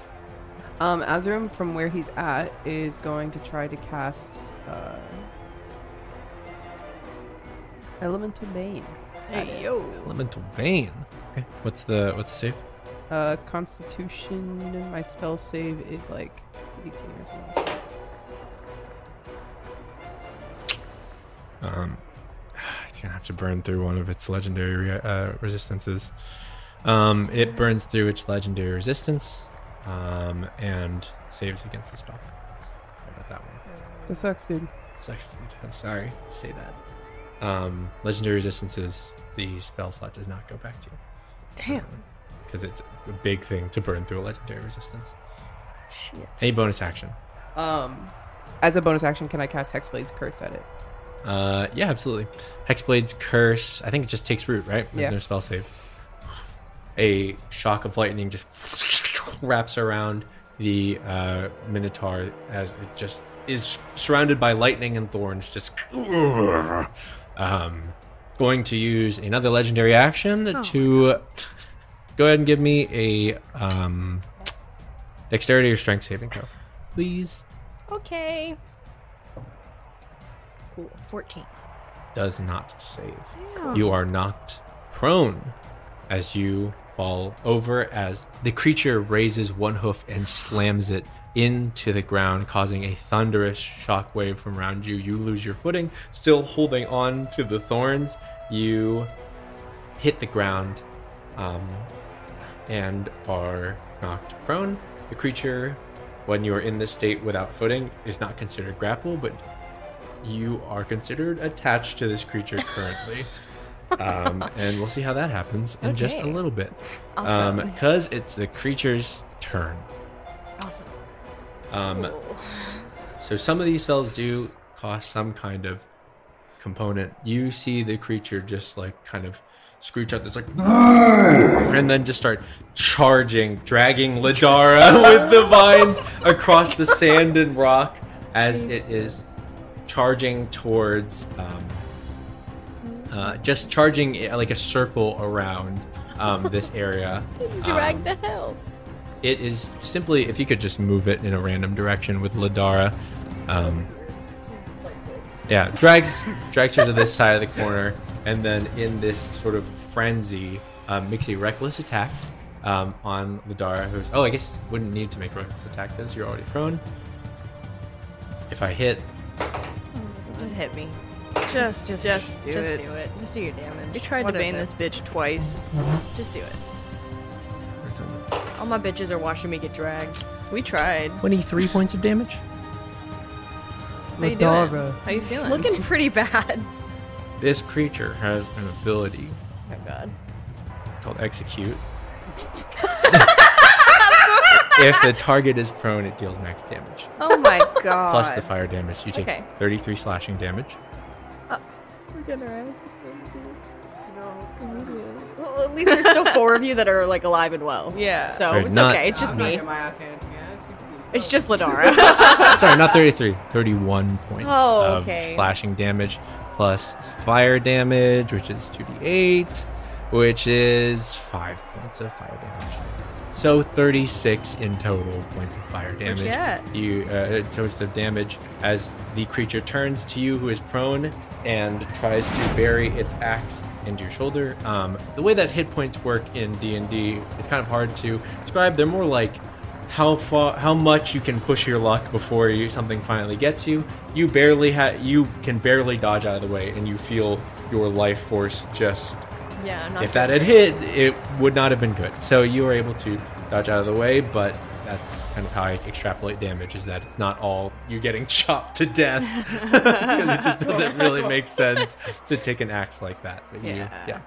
Um, Azurum, from where he's at, is going to try to cast uh, Elemental Bane. at it. yo! Elemental Bane. Okay, what's the what's the save? Uh, Constitution. My spell save is like 18 or something. Um, it's gonna have to burn through one of its legendary re- uh, resistances. Um, it burns through its legendary resistance, um, and saves against the spell. About that one. That sucks, dude. Sucks, dude. I'm sorry to say that. Um, legendary is the spell slot does not go back to you Damn. because it's a big thing to burn through a legendary resistance. Shit. A bonus action. Um, as a bonus action, can I cast Hexblade's Curse at it? Uh, yeah, absolutely. Hexblade's curse. I think it just takes root, right? There's Yeah. no spell save. A shock of lightning just wraps around the uh, Minotaur as it just is surrounded by lightning and thorns. Just um, going to use another legendary action Oh. to go ahead and give me a um, dexterity or strength saving throw, please. Okay. Cool. 14. Does not save. You are knocked prone as you fall over as the creature raises one hoof and slams it into the ground, causing a thunderous shockwave from around you. You lose your footing, still holding on to the thorns. You hit the ground um, and are knocked prone. The creature, when you are in this state without footing, is not considered grapple, but you are considered attached to this creature currently. um, and we'll see how that happens in just a little bit. Awesome. Because it's the creature's turn. awesome. Um, so some of these spells do cost some kind of component. You see the creature just like kind of screech out this like and then just start charging, dragging Lidara with the vines across the sand and rock as it is charging towards um, uh, just charging like a circle around um, this area. Drag Um, the hell. it is simply if you could just move it in a random direction with Lidara. Um, yeah, drags drags her to this side of the corner, and then in this sort of frenzy, um, makes a reckless attack um, on Lidara. Who's oh, I guess wouldn't need to make a reckless attack because you're already prone. If I hit, Just hit me. Just, just, just, do just it. do it. Just do your damage. We tried What to is bane it? this bitch twice. Just do it. All my bitches are watching me get dragged. We tried. 23 points of damage. How you doing? How you feeling? Looking pretty bad. This creature has an ability Oh god. called Execute. if the target is prone, it deals max damage. Oh my god. Plus the fire damage. You take Okay. 33 slashing damage. We're getting our asses kicked. Well, at least there's still four of you that are like alive and well. Yeah. So Sorry, it's not- okay. It's just me. my ass handed to me. It's just Lidara. Sorry, not 33. 31 points Oh, of okay. slashing damage plus fire damage, which is 2d8, which is 5 points of fire damage. So 36 in total points of fire damage. you at? You uh, totes of damage as the creature turns to you, who is prone, and tries to bury its axe into your shoulder. Um, the way that hit points work in D and D, it's kind of hard to describe. They're more like how far, how much you can push your luck before you something finally gets you. You barely ha- you can barely dodge out of the way, and you feel your life force just Yeah, not if that had hit, it would not have been good. So you were able to dodge out of the way, but that's kind of how I extrapolate damage is that it's not all you getting chopped to death because it just doesn't really make sense to take an axe like that. But you, Yeah. yeah.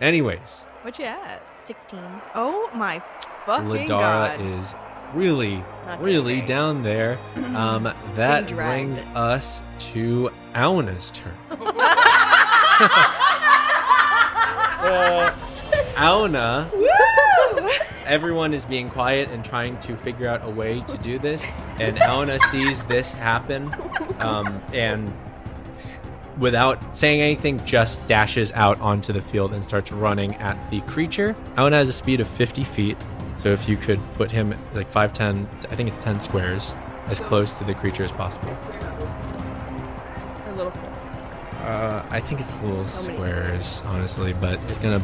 Anyways, What you at? 16. Oh my fucking Lidara god. is really, Not really great. down there. Um, that brings us to Aona's turn. Uh, Aona, everyone is being quiet and trying to figure out a way to do this, and Aona sees this happen, um, and without saying anything, just dashes out onto the field and starts running at the creature. Aona has a speed of 50 feet, so if you could put him like 5, 10, I think it's 10 squares, as close to the creature as possible. Uh, I think it's little squares, honestly, but he's gonna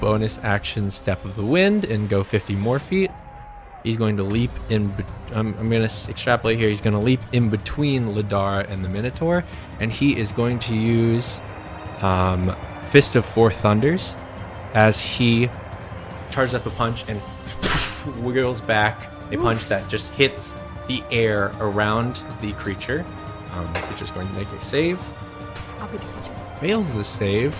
bonus action step of the wind and go 50 more feet. He's going to leap in. Be- I'm, I'm gonna extrapolate here. He's gonna leap in between Lidara and the Minotaur, and he is going to use um, Fist of Four Thunders as he charges up a punch and wiggles back a punch that just hits the air around the creature. Um, the creature's going to make a save fails the save.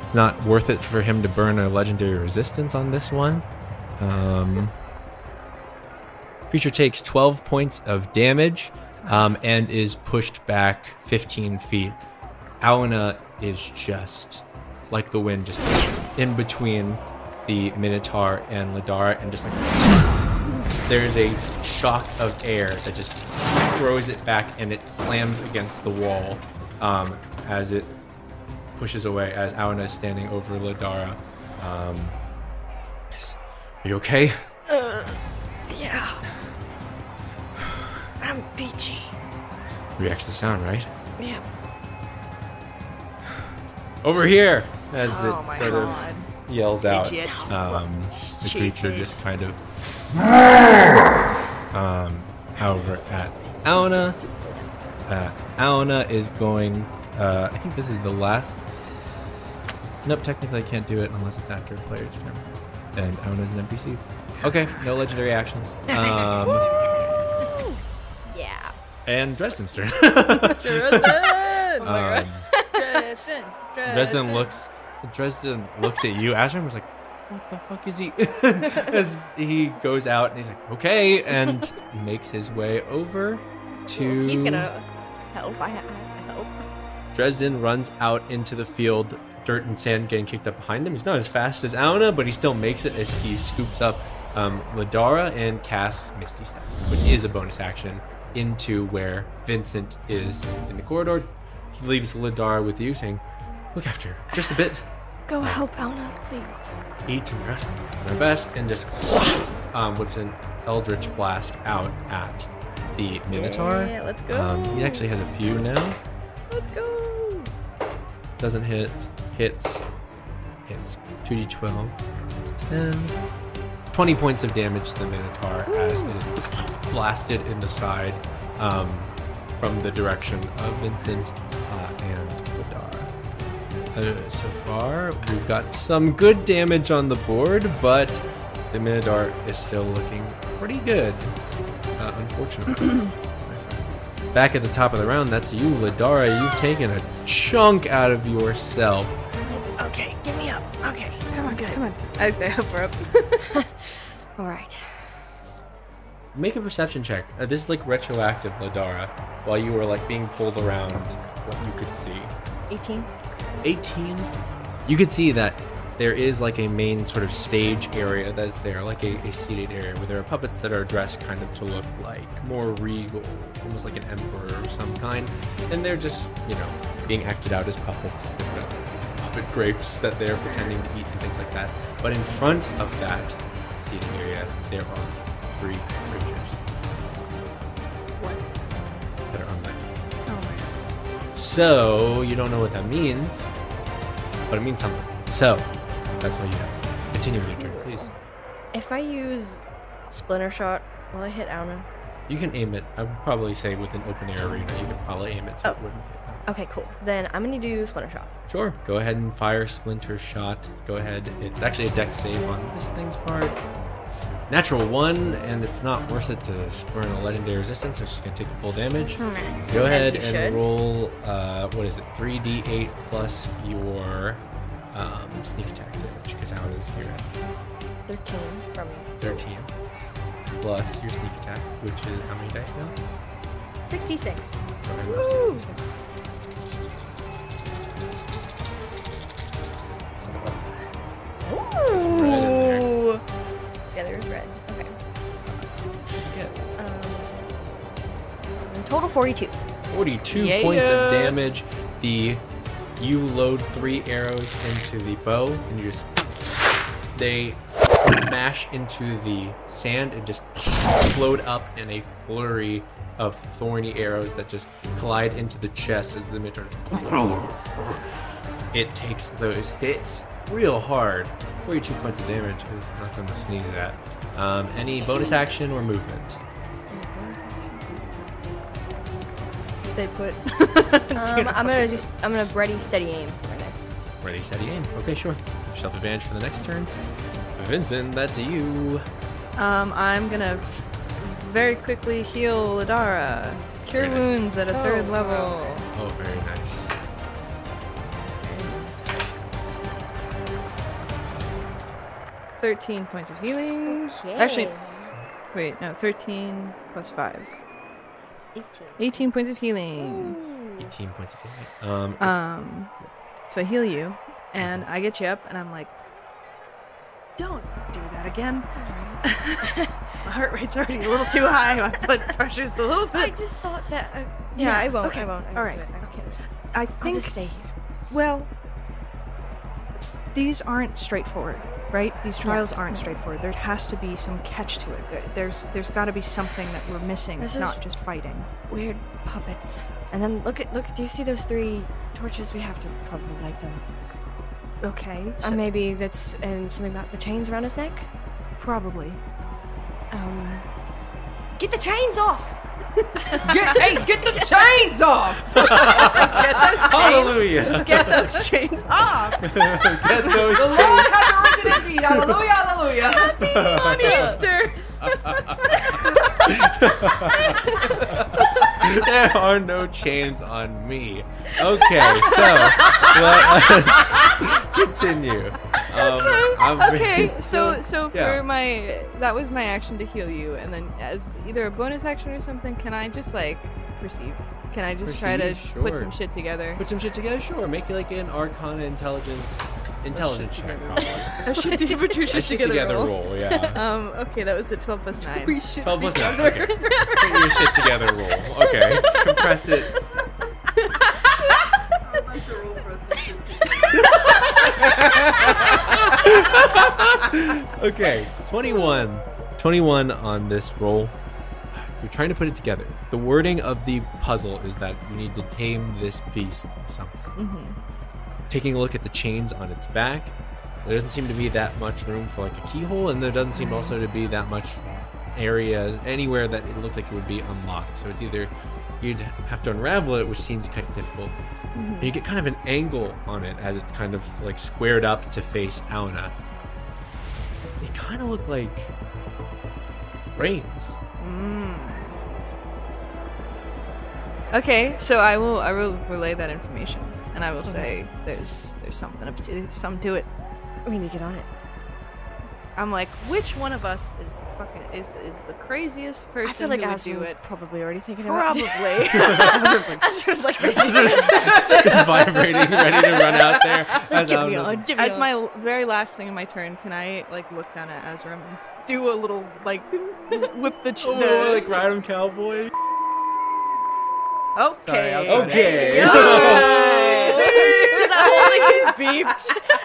It's not worth it for him to burn a legendary resistance on this one. Um, creature takes 12 points of damage um, and is pushed back 15 feet. Aona is just like the wind, just in between the Minotaur and Lidara, and just like there's a shock of air that just throws it back and it slams against the wall um, as it pushes away as Aona is standing over Lidara. Um, is- are you okay? Yeah. I'm peachy. Reacts to sound, right? Yeah. Over here! As Oh it sort god. of yells out. Um, the creature just kind of. Um, over at Aona. Uh, Aona is going. Uh, I think this is the last. Nope, technically I can't do it unless it's after a player's turn. And Aona's an NPC. Okay, no legendary actions. Um, Yeah. and Dresden's turn. Dresden! um, Dresden! Dresden looks. Dresden looks at you. Ashram was like, "What the fuck is he?" As he goes out and he's like, "Okay," and makes his way over to. He's gonna help. I help. Dresden runs out into the field, dirt and sand getting kicked up behind him. He's not as fast as Aona, but he still makes it as he scoops up um, Lidara and casts Misty Step, which is a bonus action, into where Vincent is in the corridor. He leaves Lidara with you, saying, Look after her just a bit. Go help Elna, please. He turns around, their best, and just um, whips an Eldritch Blast out at the Minotaur. Yeah, let's go. Um, he actually has a few now. Let's go. Doesn't hit. Hits. Hits. 2d12. It's 10. 20 points of damage to the Minotaur as it is blasted in the side um, from the direction of Vincent uh, and Lidara. Uh, so far, we've got some good damage on the board, but the Minotaur is still looking pretty good. Uh, unfortunately. Back at the top of the round, that's you, Lidara. You've taken a chunk out of yourself. Okay, get me up. Okay, come on, good. Come on. I, I help her up. All right. Make a perception check. Uh, this is like retroactive, Lidara, while you were like being pulled around what you could see. 18. 18. You could see that there is like a main sort of stage area that's there, like a, a seated area where there are puppets that are dressed kind of to look like more regal, almost like an emperor of some kind. And they're just, you know, being acted out as puppets. They've got puppet grapes that they're pretending to eat and things like that. But in front of that, seating area, there are three creatures What? that are unlit. Oh my god. So you don't know what that means, but it means something. So that's what you have. Continue with your turn, please. If I use Splinter Shot, will I hit Aona? You can aim it. I would probably say with an open air arena, you could probably aim it so it Oh. wouldn't hit. Okay, cool. Then I'm gonna do Splinter Shot. Sure. Go ahead and fire splinter shot. Go ahead. It's actually a Dex save on this thing's part. Natural one, and it's not worth it to burn a legendary resistance. So it's just gonna take the full damage. Go ahead and should. roll. Uh, what is it? Three d eight plus your um, sneak attack damage because how is you're at 13 from thirteen plus your sneak attack, which is how many dice now? 66. Go ahead and roll Woo! 66. See some red in. Ooh. Yeah, there's red. Okay. Um, total 42. 42 Yeah. points of damage. The you load three arrows into the bow and you just they smash into the sand and just float up in a flurry of thorny arrows that just collide into the chest as the minotaur it takes those hits real hard. 42 points of damage is nothing to sneeze at. Um, any bonus action or movement Stay put. Um, I'm gonna just I'm gonna ready steady aim for my next. Ready, steady, aim. Okay, sure. Give yourself advantage for the next turn. Vincent, that's you. Um, I'm gonna f- very quickly heal Lidara. Cure nice. wounds at a third Oh, level. Oh, very nice. Thirteen points of healing. Actually, wait, no, thirteen plus five. 18. 18 points of healing. 18 points of healing. Um, Um, so I heal you, and I get you up, and I'm like, "Don't do that again." my heart rate's already a little too high. My blood pressure's a little bit. I just thought that. Uh, yeah, I won't. Okay. I won't. I All won't right. I won't Okay. do it. I I'll just stay here. Well, these aren't straightforward, right? These trials aren't straightforward. There has to be some catch to it. There, there's there's got to be something that we're missing. This it's not just fighting. Weird puppets. And then look at look. Do you see those three torches? We have to probably light them. Okay. Uh, so- maybe that's and something about the chains around his neck. probably. Um, get the chains off. Get, hey, get the chains off! Get those hallelujah! Get those chains off. Get those The Lord chains. has arisen indeed. Hallelujah, hallelujah. on Easter. there are no chains on me. Okay, so let us continue. Um, okay, so so for yeah. my that was my action to heal you, and then as either a bonus action or something, can I just like perceive? Can I just try to Perceive? put some shit together? put some shit together. Sure, make it like an Arcana intelligence intelligence check. Probably. I should do put your shit shit together, together roll. roll. Yeah. Um. Okay, that was a twelve plus nine. We should 12 plus 9. together. Okay. Put your shit together roll. Okay. Just compress it. I'd like to roll for us to shit together. Okay. 21. 21 on this roll. You're trying to put it together. The wording of the puzzle is that you need to tame this beast of something. Mm-hmm. Taking a look at the chains on its back, there doesn't seem to be that much room for like a keyhole, and there doesn't seem also to be that much areas anywhere that it looks like it would be unlocked. So it's either you'd have to unravel it, which seems kind of difficult. And you get kind of an angle on it as it's kind of like squared up to face Aona. They kind of look like brains. Okay, so I will I will relay that information, and I will say there's there's something up to there's something to it. We need to get on it. I'm like, which one of us is the fucking is is the craziest person I feel like who do was it? probably already thinking Probably. about it. Astra was like, vibrating, ready to run out there. like, as "Give me like, on, give me As on." my very last thing in my turn, can I like look down at Azram, do a little like whip the, ch- Oh, the like ride 'em cowboy. Okay Sorry, I'll cut it. Okay. Alright. Because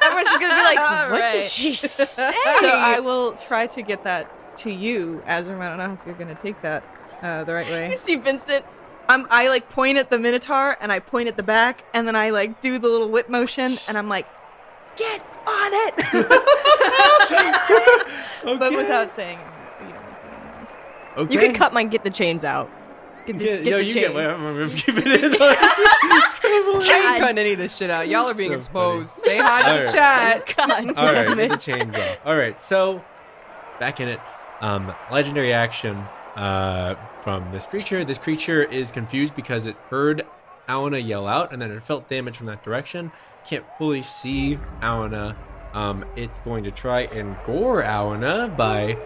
Everyone's just gonna be like, what Right. did she say? So I will try to get that to you, Azram. I don't know if you're gonna take that uh, the right way. you see Vincent. I'm, I like point at the Minotaur and I point at the back, and then I like do the little whip motion, and I'm like, "Get on it!" But without saying, you know, making noise. Okay. You could cut mine, get the chains out. Get the, Yeah, get no, the you chain. get. Well, I'm gonna keep it in. It's I ain't God. cutting any of this shit out. Y'all are being So exposed. Say hi to the Alright. chat. God All right, damn get the it. chains off. All right, so back in it. Um, legendary action uh, from this creature. This creature is confused because it heard Aona yell out, and then it felt damage from that direction. Can't fully see Aona. Um, it's going to try and gore Aona by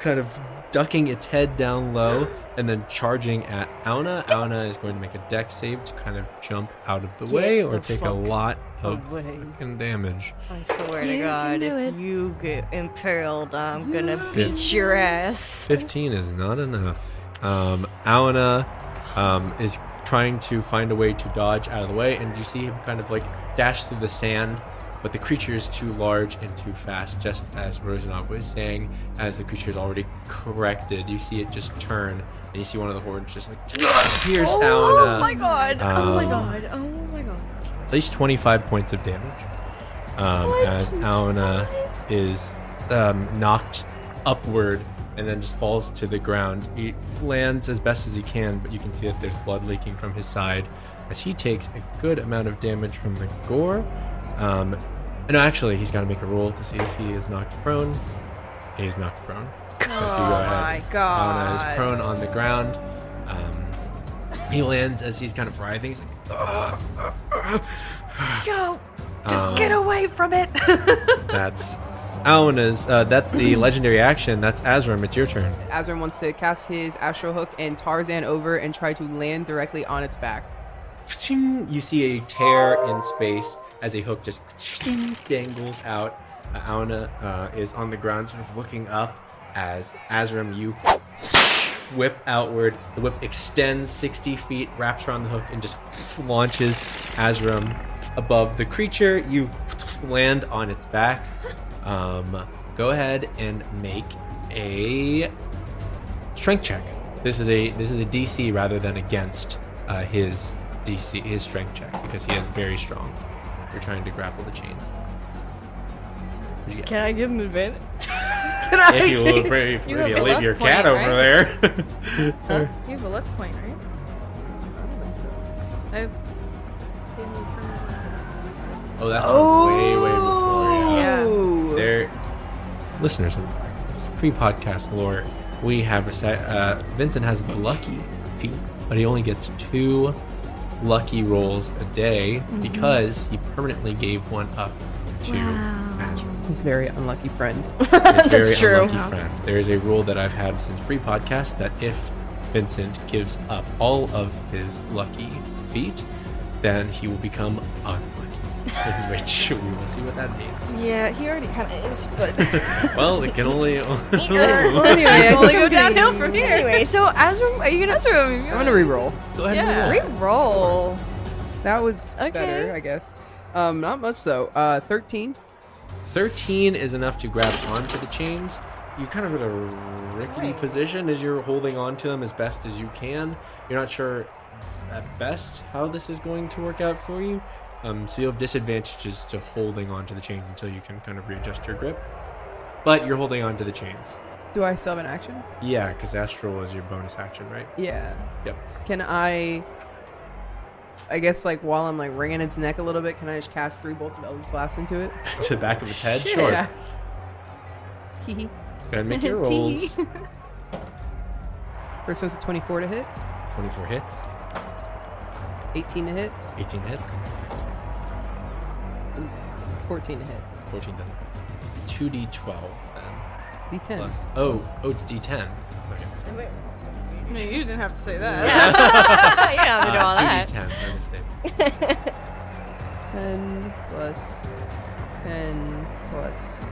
kind of ducking its head down low and then charging at Aona. Aona is going to make a Dex save to kind of jump out of the way or the take a lot of fucking damage. I swear to God, if it. you get impaled, I'm gonna beat your ass. 15 is not enough. Um, Aona um, is trying to find a way to dodge out of the way, and you see him kind of like dash through the sand, but the creature is too large and too fast, just as Rozanov was saying, as the creature is already corrected. You see it just turn, and you see one of the horns just like pierce Aona. Oh my god! oh my Um, god! Oh my god! at least 25 points of damage um, as Aona is um, knocked upward and then just falls to the ground. He lands as best as he can, but you can see that there's blood leaking from his side as he takes a good amount of damage from the gore. Um, no, actually, he's got to make a roll to see if he is knocked prone. He's knocked prone. So if you go Oh ahead, my god! Aona is prone on the ground. Um, he lands as he's kind of writhing. He's like, "Ugh, ugh, ugh." Yo, just Um, get away from it. That's Aona's. Uh, that's the legendary action. That's Azram. It's your turn. Azram wants to cast his astral hook and Tarzan over and try to land directly on its back. You see a tear in space as a hook just dangles out. Uh, Aona uh, is on the ground, sort of looking up as Azram, you whip outward. The whip extends 60 feet, wraps around the hook, and just launches Azram above the creature. You land on its back. Um, go ahead and make a strength check. This is a this is a DC rather than against uh, his DC his strength check because he is very strong. You're trying to grapple the chains. You get? Can I give him the advantage? if you will, if You if you leave luck your point, cat over right? there. Huh? You have a luck point, right? I have. oh, that's way way before. Yeah. Yeah. There, listeners, it's pre-podcast lore. We have a set. Uh, Vincent has the lucky feat, but he only gets two lucky rolls a day Mm-hmm. because he permanently gave one up to Azrael. His very unlucky friend. His very That's true. unlucky friend. There is a rule that I've had since pre-podcast that if Vincent gives up all of his lucky feat, then he will become unlucky. In which we will see what that means. Yeah, he already kind of is, but Well, it can only. well, anyway, I it's only think go I'm downhill from here. Anyway, so Azram, are you gonna I'm gonna re-roll. Go ahead Yeah. and roll. re-roll? That was Okay. better, I guess. Um, not much though. Uh, 13. 13 is enough to grab onto the chains. You're kind of in a rickety position as you're holding on to them as best as you can. You're not sure at best how this is going to work out for you. Um, so you have disadvantages to holding onto the chains until you can kind of readjust your grip. But you're holding on to the chains. Do I still have an action? Yeah, because Astral is your bonus action, right? Yeah. Yep. Can I? I guess like while I'm like wringing its neck a little bit, can I just cast three bolts of Eldritch Blast into it? to the back of its head? Sure. Yeah. And make your rolls. First one's a 24 to hit, 24 hits, 18 to hit, 18 hits, 14 to hit. 14 doesn't hit. 2d12 then. D10. Plus. Oh, oh, it's d10. Okay, so No, you didn't have to say that. you don't have to do all Uh, that. 2d10, my mistake. 10 plus 10 plus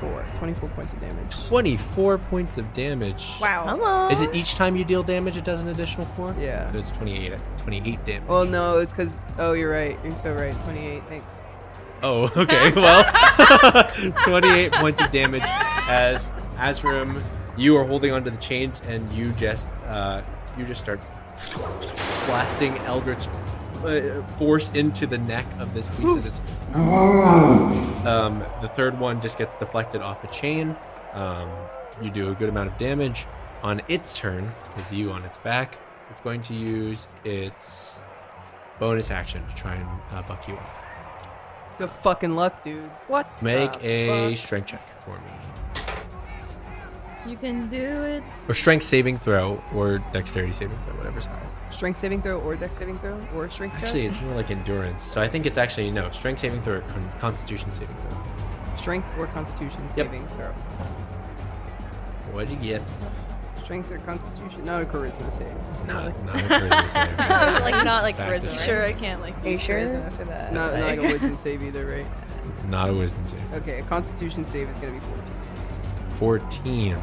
24. 24 points of damage. 24 points of damage. Wow. Come on. Is it each time you deal damage, it does an additional four? Yeah. So it's 28, 28 damage. Well, no, it's because. Oh, you're right. You're so right. 28. Thanks. Oh, okay. Well, 28 points of damage as Azram, you are holding onto the chains and you just uh, you just start blasting Eldritch uh, force into the neck of this beast. as it's um, the third one just gets deflected off a chain. Um, you do a good amount of damage. On its turn, with you on its back, it's going to use its bonus action to try and uh, buck you off. Good fucking luck, dude. What? Make the a fuck? strength check for me. You can do it. Or strength saving throw, or dexterity saving throw, whatever's higher. Strength saving throw or dex saving throw or strength check? Actually, it's more like endurance. So I think it's actually, no, strength saving throw or con- constitution saving throw. Strength or constitution saving throw. What'd you get? Strength or constitution, not a charisma save. Not, not a charisma save. like not like Fact charisma. right? Sure, I can't like. Are you use sure? charisma for that. Not, not like a wisdom save either, right? Not a wisdom save. Okay, a constitution save is gonna be 14. 14.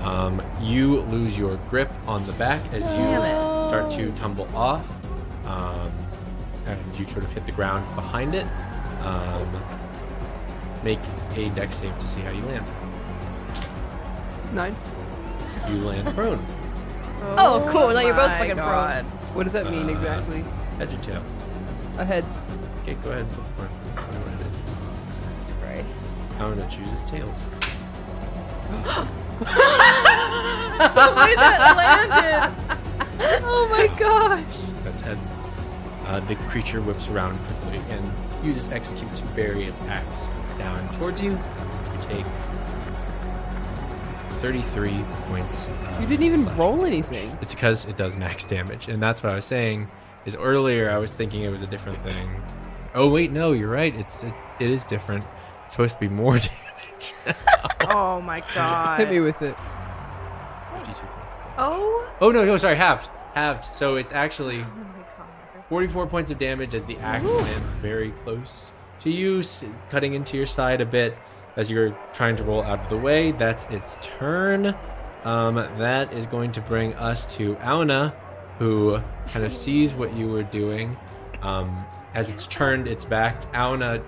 Um, you lose your grip on the back as you Damn start to tumble off. Um, and you sort of hit the ground behind it. Um, make a Dex save to see how you land. Nine. You land prone. Oh, cool. Now you're both my fucking prone. What does that mean Uh, exactly? Heads or tails? A heads. Okay, go ahead and flip the coin. Tell me what it is. Jesus Christ. I'm gonna choose his tails. the way that landed. Oh my gosh. That's heads. Uh, the creature whips around quickly, and you just execute to bury its axe down towards you. You take 33 points. Of You didn't even roll damage. anything. It's because it does max damage, and that's what I was saying. Is earlier I was thinking it was a different thing. Oh wait, no, you're right. It's it, it is different. It's supposed to be more damage. Oh my god. Hit me with it. 52 points. Oh. Oh no, no, sorry, halved, halved. So it's actually Oh my god. 44 points of damage as the axe lands very close to you, cutting into your side a bit as you're trying to roll out of the way. That's its turn. Um, that is going to bring us to Aona, who kind of sees what you were doing. Um, as it's turned its back, Aona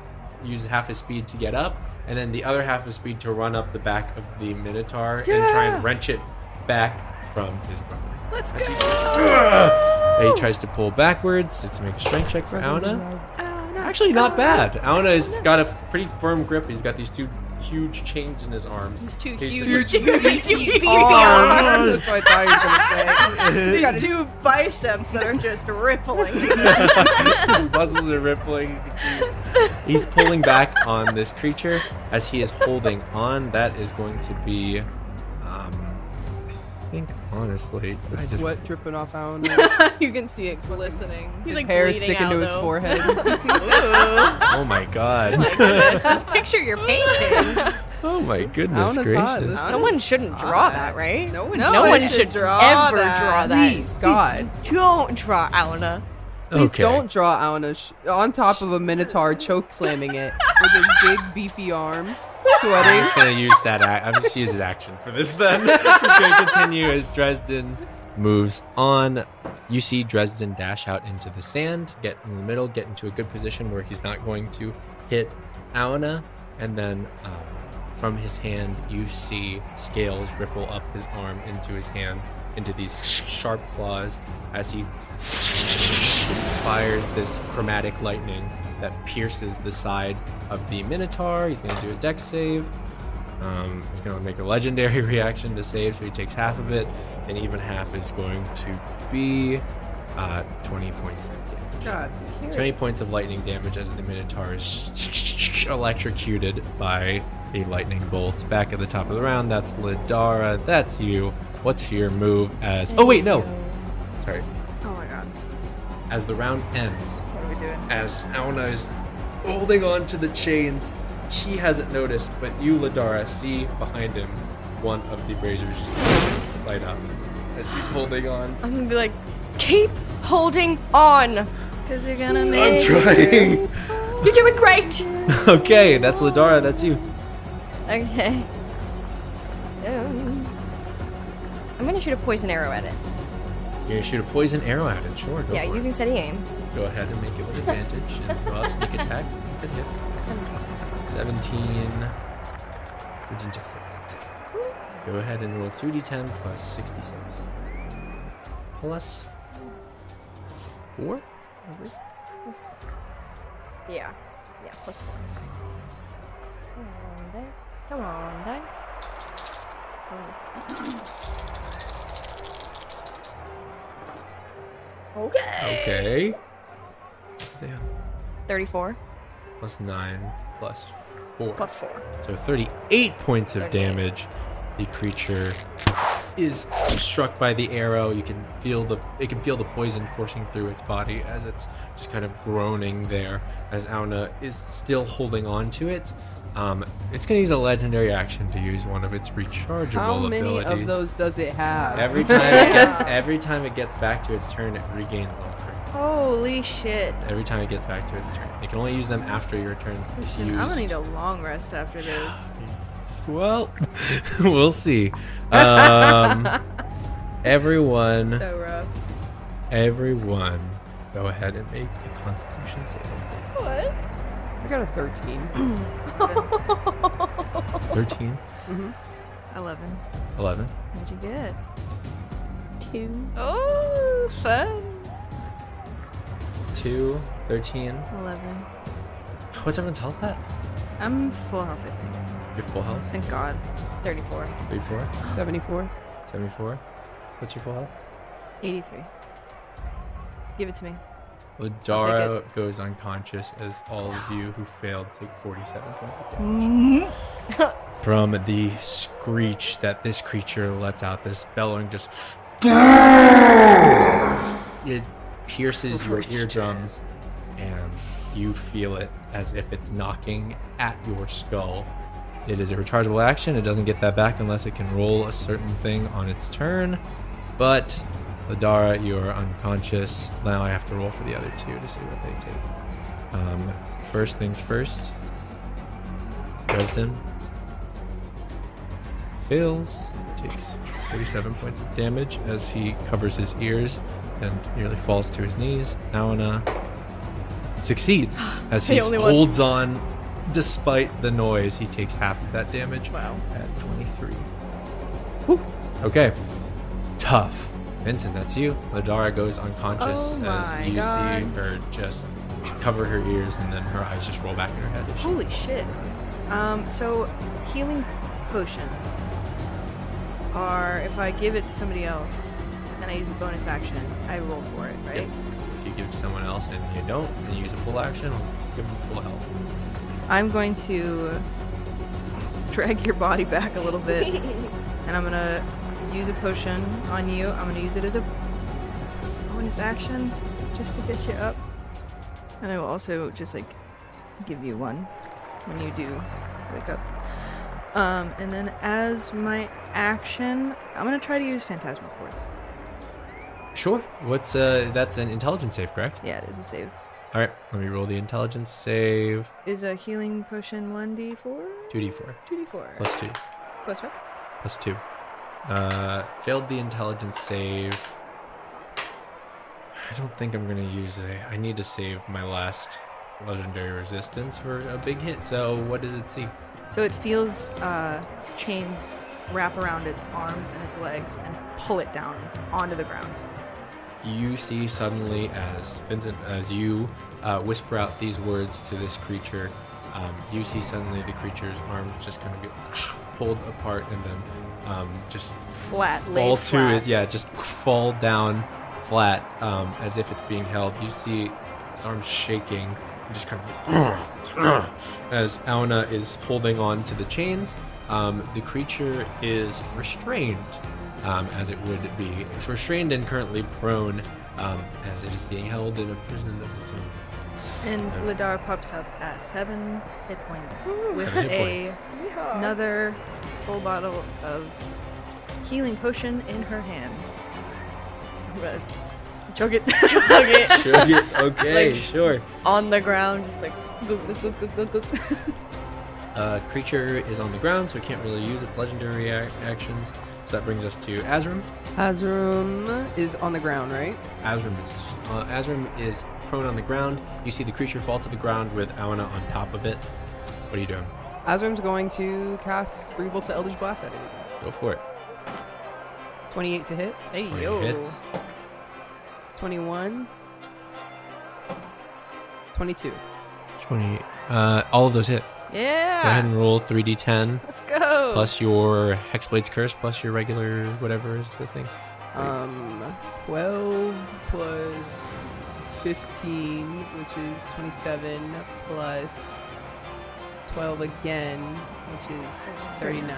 uses half his speed to get up, and then the other half of speed to run up the back of the Minotaur and try and wrench it back from his brother. Let's As go. he tries to pull backwards. Let's make a strength check for Aona. No. Actually, not bad. Aona has got a pretty firm grip. He's got these two huge chains in his arms. These two He's huge, just huge, like- Oh, that's what I thought you were gonna say. These two biceps that are just rippling. his muscles are rippling. He's, he's pulling back on this creature as he is holding on. That is going to be, um, I think honestly, I just Sweat dripping off Alan. you can see it glistening. He's His like hair bleeding sticking out, to his though. forehead. oh my god, oh this picture you're painting. oh my goodness Aona's gracious. Someone shouldn't draw that, right? No one No No one one should should draw ever that. draw that. Please, God. Don't draw Aona. Please okay. don't draw Aona on top of a minotaur choke slamming it with his big beefy arms, I'm just gonna use that. I'm just use his action for this. Then just gonna continue as Dresden moves on. You see Dresden dash out into the sand, get in the middle, get into a good position where he's not going to hit Aona, and then um, from his hand you see scales ripple up his arm into his hand, into these sharp claws as he fires this chromatic lightning that pierces the side of the Minotaur. He's going to do a dex save. Um, he's going to make a legendary reaction to save, so he takes half of it, and even half is going to be uh, 20 points of damage. God, 20 points of lightning damage as the Minotaur is electrocuted by a lightning bolt. Back at the top of the round, that's Lidara. That's you. What's your move as. Oh, wait, no. Sorry. Oh my god. As the round ends, What are we doing? as Aona is holding on to the chains, he hasn't noticed, but you, Lidara, see behind him one of the braziers just light up as he's holding on. I'm gonna be like, keep holding on. Because you're gonna make. I'm trying. You're doing great. okay, that's Lidara. That's you. Okay. Um, I'm gonna shoot a poison arrow at it. You're gonna shoot a poison arrow at it. Sure. Go yeah, using it. steady aim. Go ahead and make it with advantage. and up, sneak attack. If it hits. 17. 17. 13 just hits. Go ahead and roll 2d10 plus 66. Plus 4? Plus- Yeah. Yeah, plus four. Come on, dice. Come on, dice. Okay. Okay. Yeah. 34 Plus 9 plus 4. plus 4. So 38 points of 38. damage. The creature is struck by the arrow. You can feel the it can feel the poison coursing through its body as it's just kind of groaning there. As Aona is still holding on to it. Um, it's going to use a legendary action to use one of its rechargeable How many abilities. of those does it have? Every time it gets every time it gets back to its turn, it regains level three. Holy shit. Every time it gets back to its turn, it can only use them after your turn's. I'm gonna need a long rest after this. Well, we'll see. Um, everyone, So rough. everyone, go ahead and make a Constitution save. What? I got a 13. 13, mm-hmm. 11. 11, What'd you get? Two. Oh, fun. 2, 13. 11. What's everyone's health at? I'm full health, I think. Your full health? Thank God. 34. 34, 74. 74. What's your full health? 83. Give it to me. Lidara goes unconscious as all of you who failed take 47 points of damage. From the screech that this creature lets out, this bellowing just. It pierces your eardrums, and you feel it as if it's knocking at your skull. It is a rechargeable action. It doesn't get that back unless it can roll a certain thing on its turn. But Lidara, you are unconscious. Now I have to roll for the other two to see what they take. Um, first things first. Dresden fails, takes 37 points of damage as he covers his ears and nearly falls to his knees. Aona succeeds as he one. holds on despite the noise. He takes half of that damage Wow. at 23. Whew. Okay. Tough. Vincent, that's you. Lidara goes unconscious Oh as you God. see her just cover her ears and then her eyes just roll back in her head. she- Holy shit. Um, so healing potions are if I give it to somebody else and I use a bonus action, I roll for it, right? Yep. If you give it to someone else and you don't, and you use a full action, I'll give them full health. I'm going to drag your body back a little bit and I'm gonna use a potion on you. I'm gonna use it as a bonus action just to get you up. And I will also just like give you one when you do wake up. Um, and then as my action, I'm gonna try to use Phantasmal Force. Sure. What's uh? That's an intelligence save, correct? Yeah, it is a save. All right. Let me roll the intelligence save. Is a healing potion 1d4? Two d four 2d4. plus two Plus what? plus two. Uh, failed the intelligence save. I don't think I'm gonna use a. I need to save my last legendary resistance for a big hit. So what does it see? So it feels uh, chains wrap around its arms and its legs and pull it down onto the ground. you see suddenly as Vincent, as you uh, whisper out these words to this creature, um, you see suddenly the creature's arms just kind of get pulled apart and then um, just Flat, fall to flat. it. Yeah, just fall down flat um, as if it's being held. You see his arms shaking, and just kind of as Aona is holding on to the chains. Um, the creature is restrained, um, as it would be. It's restrained and currently prone, um, as it is being held in a prison of its own. And Ladar pops up at seven hit points with hit a points. another full bottle of healing potion in her hands. I'm gonna Chug it. Chug it. Okay, Like- sure. On the ground, just like. Goop, goop, goop, goop, goop, goop. Uh, creature is on the ground, so it can't really use its legendary ac- actions. So that brings us to Azram. Azrum is on the ground, right? Azram is uh, Azram is prone on the ground. You see the creature fall to the ground with Aona on top of it. What are you doing? Azram's going to cast three bolts of Eldritch Blast at it. Go for it. 28 to hit. Hey 20 yo. hits. 21. 22. 20. Uh, all of those hit. Yeah. Go ahead and roll 3d10 Let's go. plus your Hexblade's Curse plus your regular whatever is the thing. Um, 12 plus 15, which is 27, plus 12 again, which is 39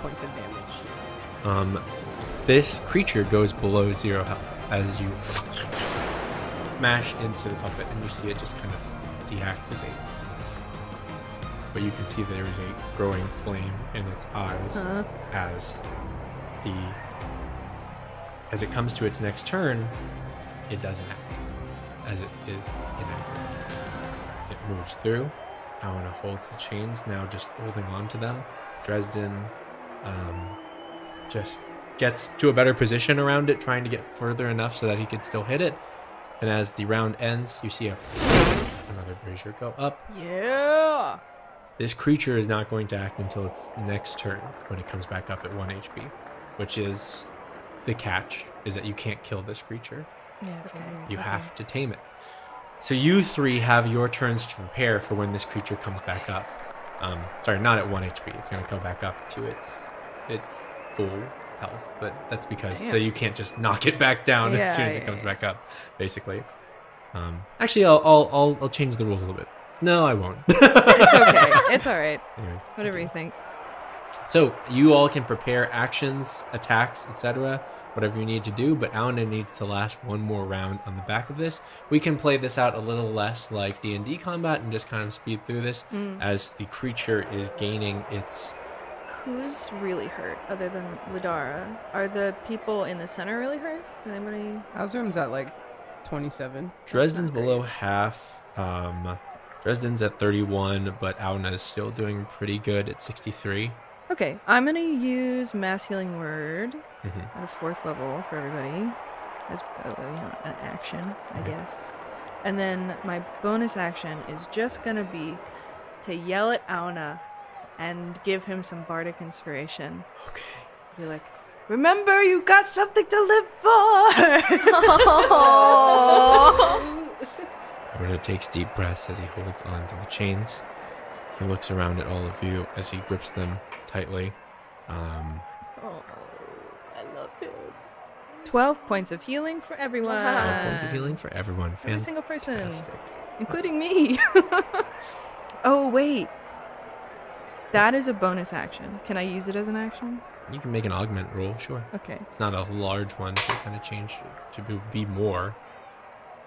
points of damage. Um, this creature goes below zero health as you smash into the puppet, and you see it just kind of deactivate. But you can see there is a growing flame in its eyes Uh-huh. as the as it comes to its next turn, it doesn't act as it is inactive. It moves through. Aona holds the chains, now just holding on to them. Dresden um, just gets to a better position around it, trying to get further enough so that he can still hit it. And as the round ends, you see a another brazier go up. Yeah. This creature is not going to act until its next turn when it comes back up at 1 HP, which is the catch is that you can't kill this creature. Yeah. Okay. You have to tame it. So you three have your turns to prepare for when this creature comes back up. Um, sorry, not at 1 HP. It's going to come back up to its its full health, but that's because so you can't just knock it back down as soon as it comes yeah. back up, basically. Um, actually, I'll, I'll I'll I'll change the rules a little bit. No, I won't. It's okay. It's all right. Anyways, Whatever you think. So you all can prepare actions, attacks, etc., whatever you need to do. But Aona needs to last one more round on the back of this. We can play this out a little less like D and D combat and just kind of speed through this Mm. as the creature is gaining its. Who's really hurt other than Lidara? Are the people in the center really hurt? Is anybody? Azram's at like 27. Dresden's below half. Um, Dresden's at 31, but Aona is still doing pretty good at 63. Okay, I'm gonna use mass healing word Mhm. at a fourth level for everybody as uh, you know an action, I Okay. guess. And then my bonus action is just gonna be to yell at Aona and give him some bardic inspiration. Okay. Be like, "Remember, you got something to live for." Aruna takes deep breaths as he holds on to the chains. He looks around at all of you as he grips them tightly. Um, Twelve points of healing for everyone. 12 points of healing for everyone. Every single person, including me. oh wait, that is a bonus action. Can I use it as an action? You can make an augment roll, sure. Okay. It's not a large one to kind of change to be- be more.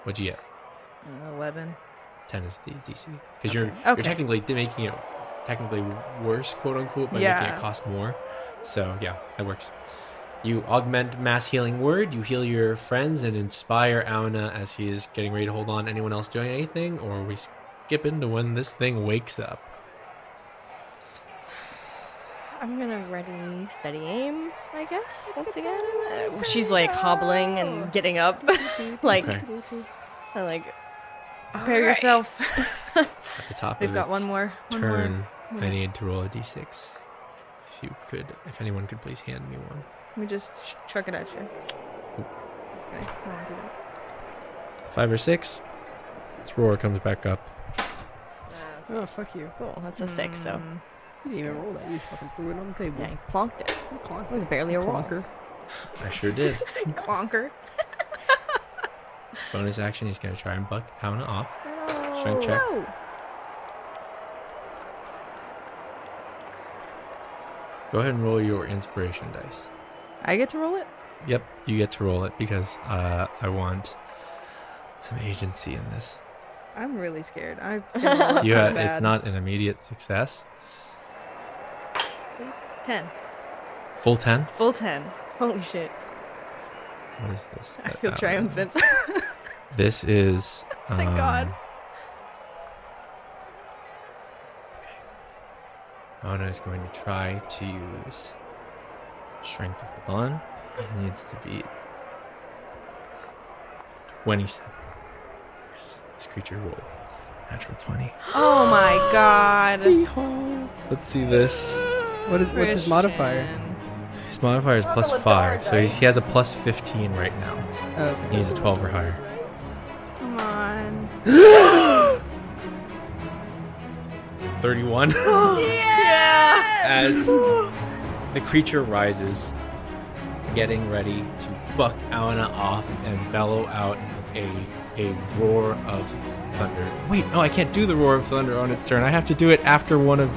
What'd you get? Uh, Eleven. 10 is the DC. Because you're, Okay. you're technically making it technically worse, quote unquote, by making it cost more. So, yeah, that works. You augment mass healing word. You heal your friends and inspire Aona as he is getting ready to hold on. Anyone else doing anything? Or we skip into when this thing wakes up? I'm gonna ready, steady aim, I guess, once again. Uh, she's like hobbling and getting up. like, Okay. I'm like, Prepare "Alright." yourself. At the top We've of got its one more. One more. turn, I need to roll a d6. If you could, if anyone could please hand me one. Let me just ch- chuck it at you. Just kidding. I won't do that. Five or six. This roar comes back up. Oh, fuck you. Cool, that's a six, so. Mm. You didn't even roll that. You just fucking threw it on the table. Yeah, he plonked it. Clonk It was barely a roll. Clonker. I sure did. Clonker. Bonus action, he's gonna try and buck Aona off. Strength check. Oh, Go ahead and roll your inspiration dice. I get to roll it. Yep, you get to roll it because uh, I want some agency in this. I'm really scared. I've You ha- it's not an immediate success. ten. Full ten. Full ten. Holy shit! What is this? I feel triumphant. Wants? This is. Um, Thank God. Anna is going to try to use strength to hold on. It needs to be 27. This, this creature rolled natural 20. Oh my god. Let's see this. What is what's his modifier? His modifier is plus 5, so he's, he has a plus 15 right now. Oh, okay. He needs a 12 or higher. Come on. 31. Yeah. as the creature rises, getting ready to buck Aona off and bellow out a a roar of thunder. Wait, no, I can't do the roar of thunder on its turn. I have to do it after one of.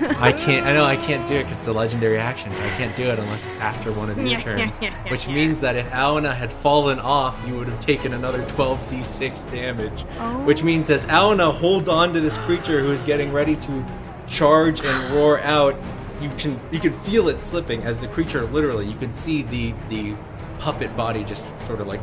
I can't. I know I can't do it because it's a legendary action, so I can't do it unless it's after one of your turns. Which means that if Aona had fallen off, you would have taken another 12d6 damage. Which oh. means as Aona holds on to this creature who is getting ready to charge and roar out, you can you can feel it slipping as the creature literally you can see the the puppet body just sort of like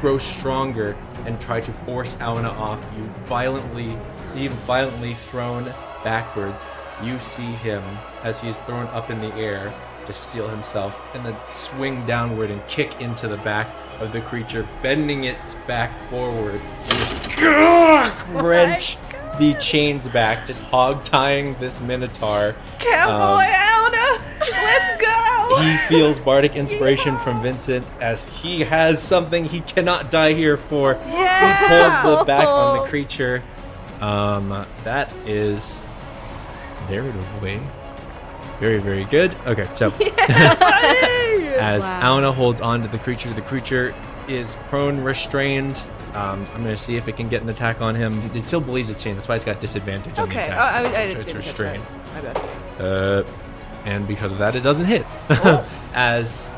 grow stronger and try to force Aona off. You violently see him violently thrown backwards. You see him as he's thrown up in the air to steel himself and then swing downward and kick into the back of the creature, bending its back forward. And just wrench the chains back, just hog tying this minotaur. Cowboy Um, Aona. Let's go. He feels bardic inspiration from Vincent as he has something he cannot die here for. Yeah. He pulls the back on the creature. Um, that is narratively very, very good. Okay, so as Aona holds on to the creature, the creature is prone, restrained. Um, I'm going to see if it can get an attack on him. It still believes it's chained. That's why it's got disadvantage on the attack. Oh, I, I, I it's restrained. My bad. Uh, and because of that, it doesn't hit. As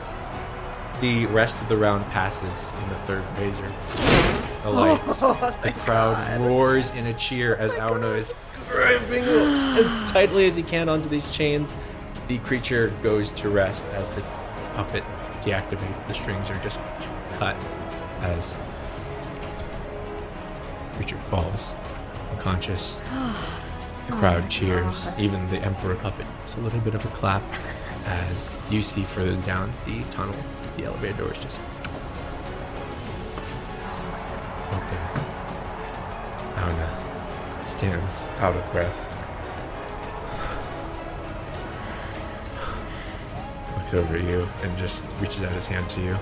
the rest of the round passes in the third razor alights, the crowd roars in a cheer as Aona is grabbing as tightly as he can onto these chains. The creature goes to rest as the puppet deactivates. The strings are just cut as the creature falls unconscious. The oh crowd cheers. Even the Emperor puppet gives a little bit of a clap as you see further down the tunnel, the elevator doors just open. Aona stands out of breath. Looks over at you and just reaches out his hand to you.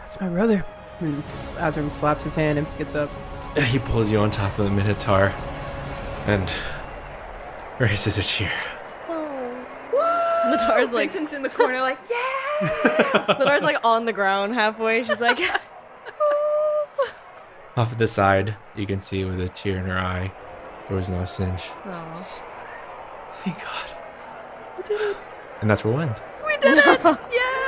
That's my brother. And Azram slaps his hand and gets up. He pulls you on top of the Minotaur and raises a cheer. Latar's like Vincent's in the corner, like, yeah. Latar's like on the ground halfway. She's like, Off the side, you can see with a tear in her eye, there was no singe. Thank God. We did it. And that's where we'll end. we did it. Yeah.